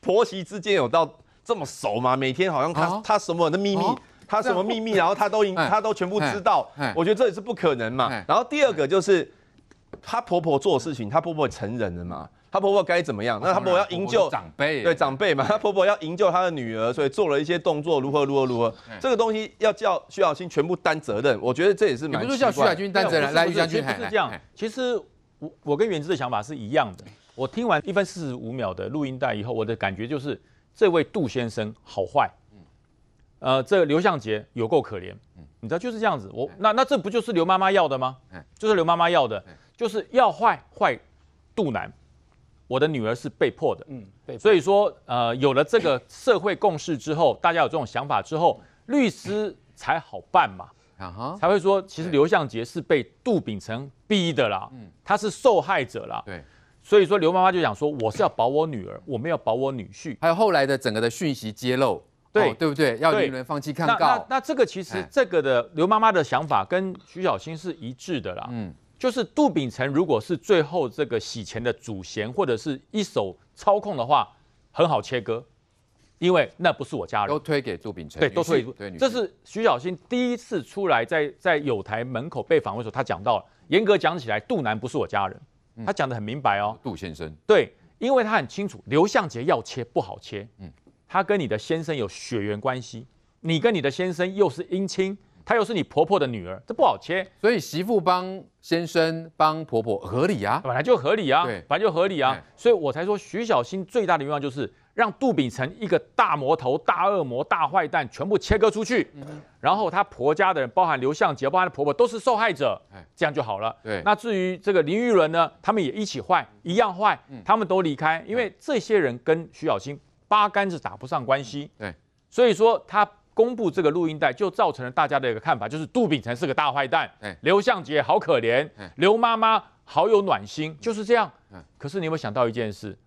婆媳之间有到这么熟吗？每天好像她她什么的秘密，她什么秘密，然后她都她都全部知道。我觉得这也是不可能嘛。然后第二个就是她婆婆做事情，她婆婆成人了嘛。她婆婆该怎么样？那她婆婆要营救长辈，对长辈嘛。她婆婆要营救她的女儿，所以做了一些动作，如何如何如何。这个东西要叫徐小青全部担责任，我觉得这也是蛮。不是叫徐小军担责任，来徐小军不是这样。其实我我跟原之的想法是一样的。我听完一分四十五秒的录音带以后，我的感觉就是这位杜先生好坏。呃，这个刘向杰有够可怜。你知道就是这样子。我那那这不就是刘妈妈要的吗？就是刘妈妈要的，就是要坏坏杜南。我的女儿是被迫的，嗯，所以说，呃，有了这个社会共识之后，大家有这种想法之后，律师才好办嘛，啊哈，才会说，其实刘向杰是被杜秉成逼的啦，嗯，他是受害者啦，对，所以说刘妈妈就想说，我是要保我女儿，我们要保我女婿，还有后来的整个的讯息揭露，对，对不对？要林伦放弃抗告，那那这个其实这个的刘妈妈的想法跟徐小青是一致的啦，嗯。就是杜秉成，如果是最后这个洗钱的主嫌或者是一手操控的话，很好切割，因为那不是我家人，都推给杜秉成，对，都推。这是徐小新第一次出来在在有台门口被访问时候，他讲到了，严格讲起来，杜南不是我家人，他讲的很明白哦。杜先生，对，因为他很清楚，刘向杰要切不好切，嗯，他跟你的先生有血缘关系，你跟你的先生又是姻亲。她又是你婆婆的女儿，这不好切，所以媳妇帮先生帮婆婆合理啊，本来就合理啊，对，本来就合理啊，所以我才说徐小新最大的愿望就是让杜秉成一个大魔头、大恶魔、大坏蛋全部切割出去，然后她婆家的人，包含刘向杰、包含婆婆都是受害者，这样就好了。对，那至于这个林玉伦呢，他们也一起坏，一样坏，他们都离开，因为这些人跟徐小新八竿子打不上关系。对，所以说他。公布这个录音带，就造成了大家的一个看法，就是杜秉成是个大坏蛋，刘向杰好可怜，刘妈妈好有暖心，就是这样。可是你有没有想到一件事？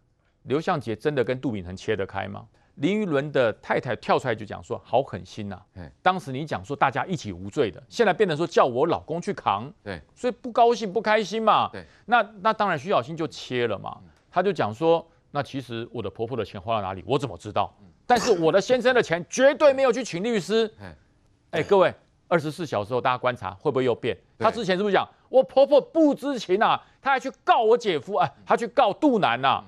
刘向杰真的跟杜秉成切得开吗？林育伦的太太跳出来就讲说，好狠心呐。当时你讲说大家一起无罪的，现在变成说叫我老公去扛，对，所以不高兴不开心嘛。对，那那当然徐小新就切了嘛，他就讲说，那其实我的婆婆的钱花到哪里，我怎么知道？但是我的先生的钱绝对没有去请律师。哎，各位，二十四小时后大家观察会不会又变？他之前是不是讲我婆婆不知情啊？他还去告我姐夫啊？他去告杜南呐？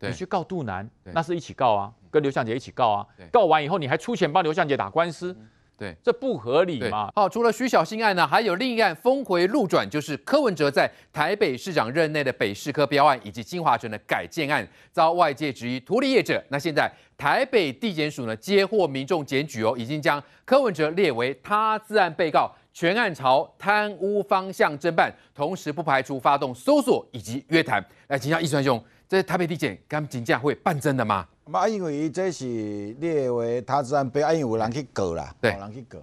你去告杜南，那是一起告啊，跟刘向杰一起告啊。告完以后你还出钱帮刘向杰打官司。对，这不合理嘛？好，除了徐小新案呢，还有另一案峰回路转，就是柯文哲在台北市长任内的北市科标案以及金华城的改建案，遭外界质疑图利业者。那现在台北地检署呢，接获民众检举哦，已经将柯文哲列为他自案被告，全案朝贪污方向侦办，同时不排除发动搜索以及约谈。来，请教易川兄，这台北地检刚评价会办真的吗？嘛，因为这是列为他自案被，因为有人去告啦，有人去告。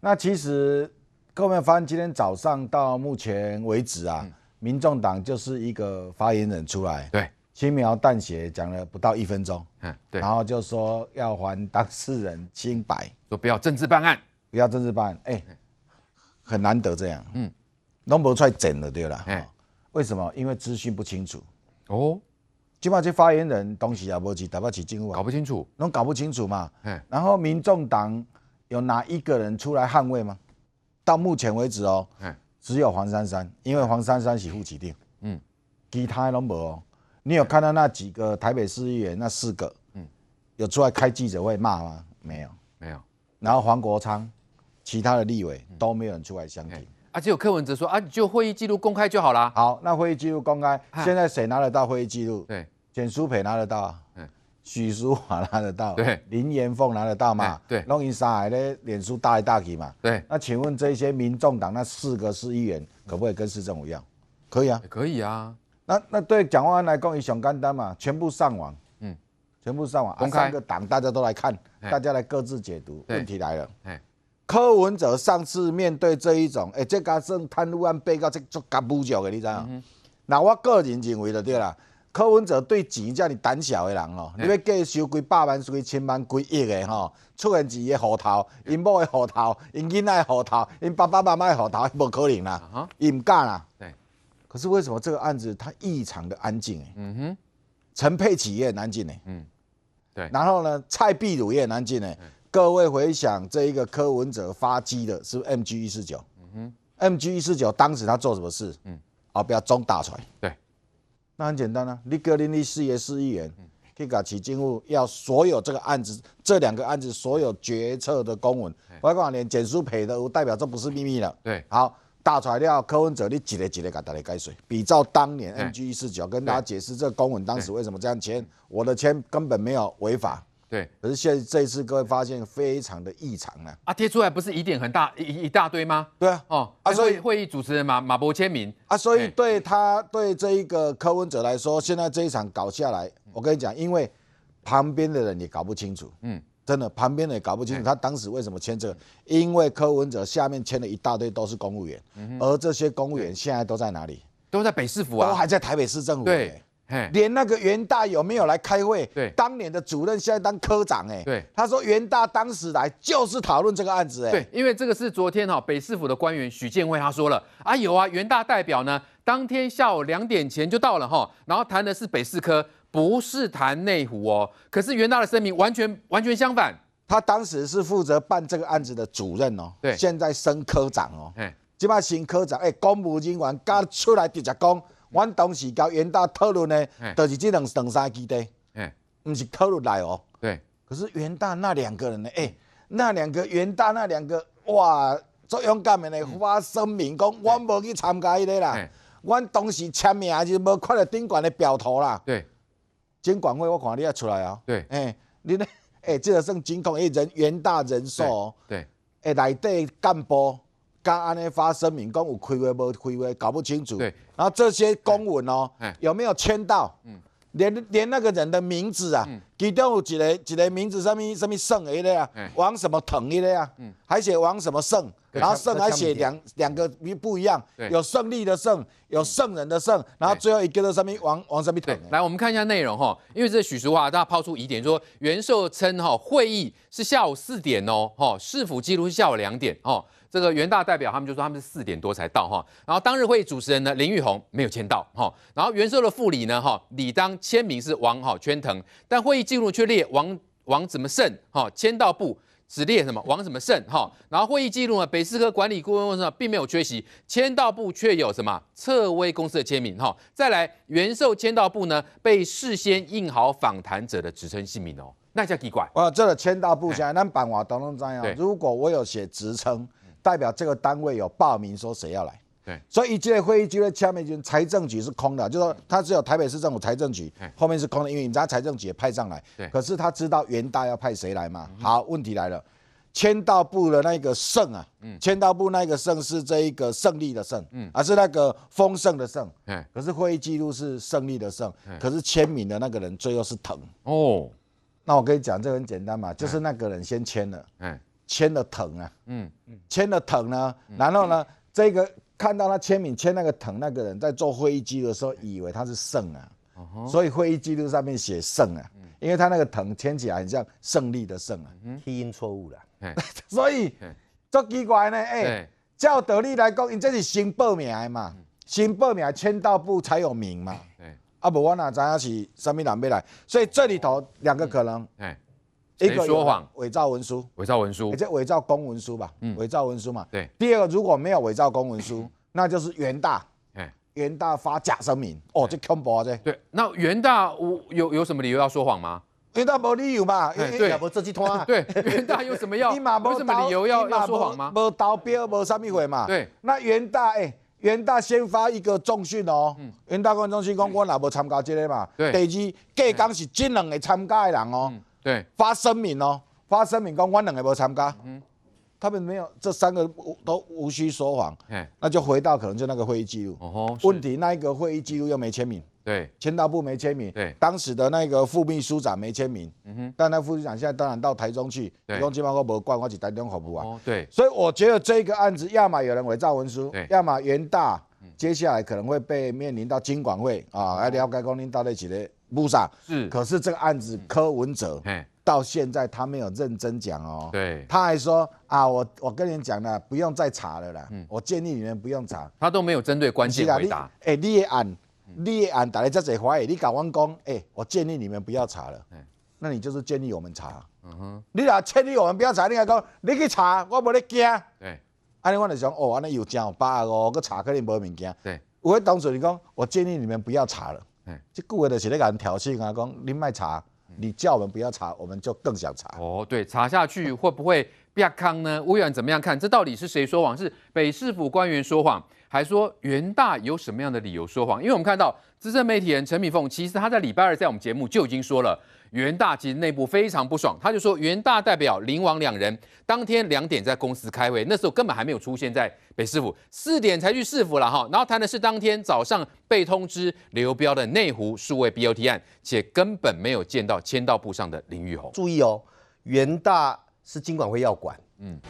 那其实各位发现今天早上到目前为止啊，民众党就是一个发言人出来，对，轻描淡写讲了不到一分钟，嗯，对，然后就说要还当事人清白，说不要政治办案，不要政治办案，哎，很难得这样，嗯，弄不出来整了对了，哎，为什么？因为资讯不清楚，哦，起码这发言人东西也不去，台北市政府搞不清楚，弄搞不清楚嘛，哎，然后民众党有哪一个人出来捍卫吗？到目前为止哦，哎，只有黄珊珊，因为黄珊珊是副指定，嗯，其他都没哦。你有看到那几个台北市议员那四个，嗯，有出来开记者会骂吗？没有，没有。然后黄国昌，其他的立委都没有人出来相挺。啊，只有柯文哲说啊，就会议记录公开就好啦。好，那会议记录公开，现在谁拿得到会议记录？对，简书培拿得到，嗯，许淑华拿得到，对，林延凤拿得到嘛？对，弄一上海的脸书大一大去嘛？对。那请问这些民众党那四个市议员可不可以跟市政府一样？可以啊，可以啊。那那对蒋万安来讲，也想干单嘛，全部上网，嗯，全部上网，公开三个党大家都来看，大家来各自解读。问题来了，柯文哲上次面对这一种，哎，这加上贪污案被告，这做干部角的，你知道吗？那我个人认为就对啦，柯文哲对钱这样胆小的人哦，你要计收几百万、几千万、几亿的吼，出现钱的户头，因某的户头，因囡仔的户头，因爸爸妈妈的户头，无可能啦，伊唔敢啦。可是为什么这个案子它异常的安静？哎，嗯哼，陈佩琪也很安静呢。嗯，对。然后呢，蔡壁如也很安静呢。各位回想这一个柯文哲发机的是不 MG 一四九。嗯哼，MG 一四九当时他做什么事？嗯，啊，不要中打出来。对，那很简单啊，你格林利事业市议员去搞起警务，要所有这个案子这两个案子所有决策的公文，我讲连简书赔的，代表这不是秘密了。对，好。大材料，柯文哲，你几个几个给大家改水？比照当年 MG 一四九，跟大家解释这个公文当时为什么这样签，我的签根本没有违法。对，可是现在这一次各位发现非常的异常呢。啊，贴出来不是疑点很大一一大堆吗？对啊，哦，啊，所以会议主持人马马博签名啊，所以对他对这一个柯文哲来说，现在这一场搞下来，我跟你讲，因为旁边的人也搞不清楚，嗯。真的，旁边的也搞不清楚他当时为什么签这个，因为柯文哲下面签了一大堆都是公务员，而这些公务员现在都在哪里？都在北市府啊，都还在台北市政府。对，连那个元大有没有来开会？对，当年的主任现在当科长，哎，对，他说元大当时来就是讨论这个案子，哎，对，因为这个是昨天哈北市府的官员许建辉他说了。啊，有啊，元大代表呢当天下午两点前就到了哈，然后谈的是北市科。不是谈内湖哦，可是元大的声明完全完全相反。他当时是负责办这个案子的主任哦，对，现在升科长哦，哎，即摆新科长，哎，公务人员刚出来直接讲，阮当时交元大讨论呢，就是这两两三基地，哎，不是讨论来哦，对。可是元大那两个人呢，哎，那两个元大那两个哇，最勇敢的呢，发声明讲，我无去参加迄个啦，阮当时签名就无看到顶管的表头啦，对。监管会我看你也出来啊，对，哎，你呢？哎，这个算监控，哎，人元大人寿，对，哎，内底干部刚安尼发声明，讲有开会无开会，搞不清楚，对，然后这些公文哦，有没有签到？嗯。连连那个人的名字啊，其中有一个一个名字，什么什么胜一个啊，王什么腾一个啊，还写王什么胜，然后胜还写两两个不不一样，有胜利的胜，有圣人的胜，然后最后一个的上面王王什么腾。来，我们看一下内容哈，因为这许淑华她抛出疑点，说袁寿称哈会议是下午四点哦，哈市府记录是下午两点哦。这个元大代表他们就说他们是四点多才到哈，然后当日会议主持人呢林玉红没有签到哈，然后元寿的副理呢哈理当签名是王哈圈腾，但会议记录却列王王怎么胜哈签到部只列什么王什么胜哈，然后会议记录呢北四科管理顾问呢并没有缺席，签到部却有什么侧威公司的签名哈，再来元寿签到部呢被事先印好访谈者的职称姓名哦，那叫奇怪。哇，这个签到部现在咱版话都能这样，如果我有写职称。代表这个单位有报名说谁要来，对，所以一届会议记录下面就财政局是空的，就说他只有台北市政府财政局后面是空的，因为你知道财政局也派上来，对，可是他知道元大要派谁来嘛？好，问题来了，签到部的那个胜啊，嗯，签到部那个胜是这一个胜利的胜，嗯，而是那个丰盛的盛，嗯，可是会议记录是胜利的胜，可是签名的那个人最后是腾哦，那我跟你讲，这很简单嘛，就是那个人先签了，嗯。签了藤啊，嗯。嗯，签了藤呢，然后呢，这个看到他签名签那个藤那个人在做会议记录的时候，以为他是胜啊，所以会议记录上面写胜啊，因为他那个藤签起来很像胜利的胜啊，拼音错误了。所以这奇怪呢，哎，照道理来讲，因这是新报名的嘛，新报名签到部才有名嘛，啊不，我哪知影是什么人要来？所以这里头两个可能，一个说谎，伪造文书，伪造文书，这伪造公文书吧，嗯伪造文书嘛。对。第二个，如果没有伪造公文书，那就是元大，元大发假声明，哦，这恐怖啊！这。对。那元大我有有什么理由要说谎吗？元大没理由嘛。对。无这几摊。对。元大有什么要？有什么理由要要说谎吗？无投标，无啥物会嘛。对。那元大，哎，元大先发一个重讯哦。嗯。元大公中心讲，我也无参加这个嘛。对。第二，隔讲是这两个参加的人哦。对。发声明哦。发声明讲，我两个无参加，嗯，他们没有这三个都无需说谎，那就回到可能就那个会议记录。哦，问题那一个会议记录又没签名，对，签到部没签名，对，当时的那个副秘书长没签名，嗯哼，但那副秘书长现在当然到台中去，台中基本上无管，我是台中服务啊。哦，对，所以我觉得这个案子，要么有人伪造文书，要么元大接下来可能会被面临到经管会啊，来了解讲您到底几个部上是，可是这个案子柯文哲，到现在他没有认真讲哦，对，他还说啊，我我跟你讲了，不用再查了啦，我建议你们不用查，他都没有针对关键回答。哎，你也按，你也按，大家这侪怀疑，你搞完工，哎，我建议你们不要查了，那你就是建议我们查，嗯哼，你俩建议我们不要查，你还讲你去查，我无咧惊，对，安尼我就想，哦，安尼又真有把握哦，个查肯定无物件，对，我会当时你讲，我建议你们不要查了，哎，这句话就是咧甲人挑衅啊，讲你卖查。你叫我们不要查，我们就更想查。哦，对，查下去会不会变康呢？吴远怎么样看？这到底是谁说谎？是北市府官员说谎，还说元大有什么样的理由说谎？因为我们看到资深媒体人陈敏凤，其实他在礼拜二在我们节目就已经说了。元大其实内部非常不爽，他就说元大代表林王两人当天两点在公司开会，那时候根本还没有出现在北市府，四点才去市府了哈。然后谈的是当天早上被通知刘标的内湖数位 BOT 案，且根本没有见到签到簿上的林玉红。注意哦，元大是经管会要管，嗯。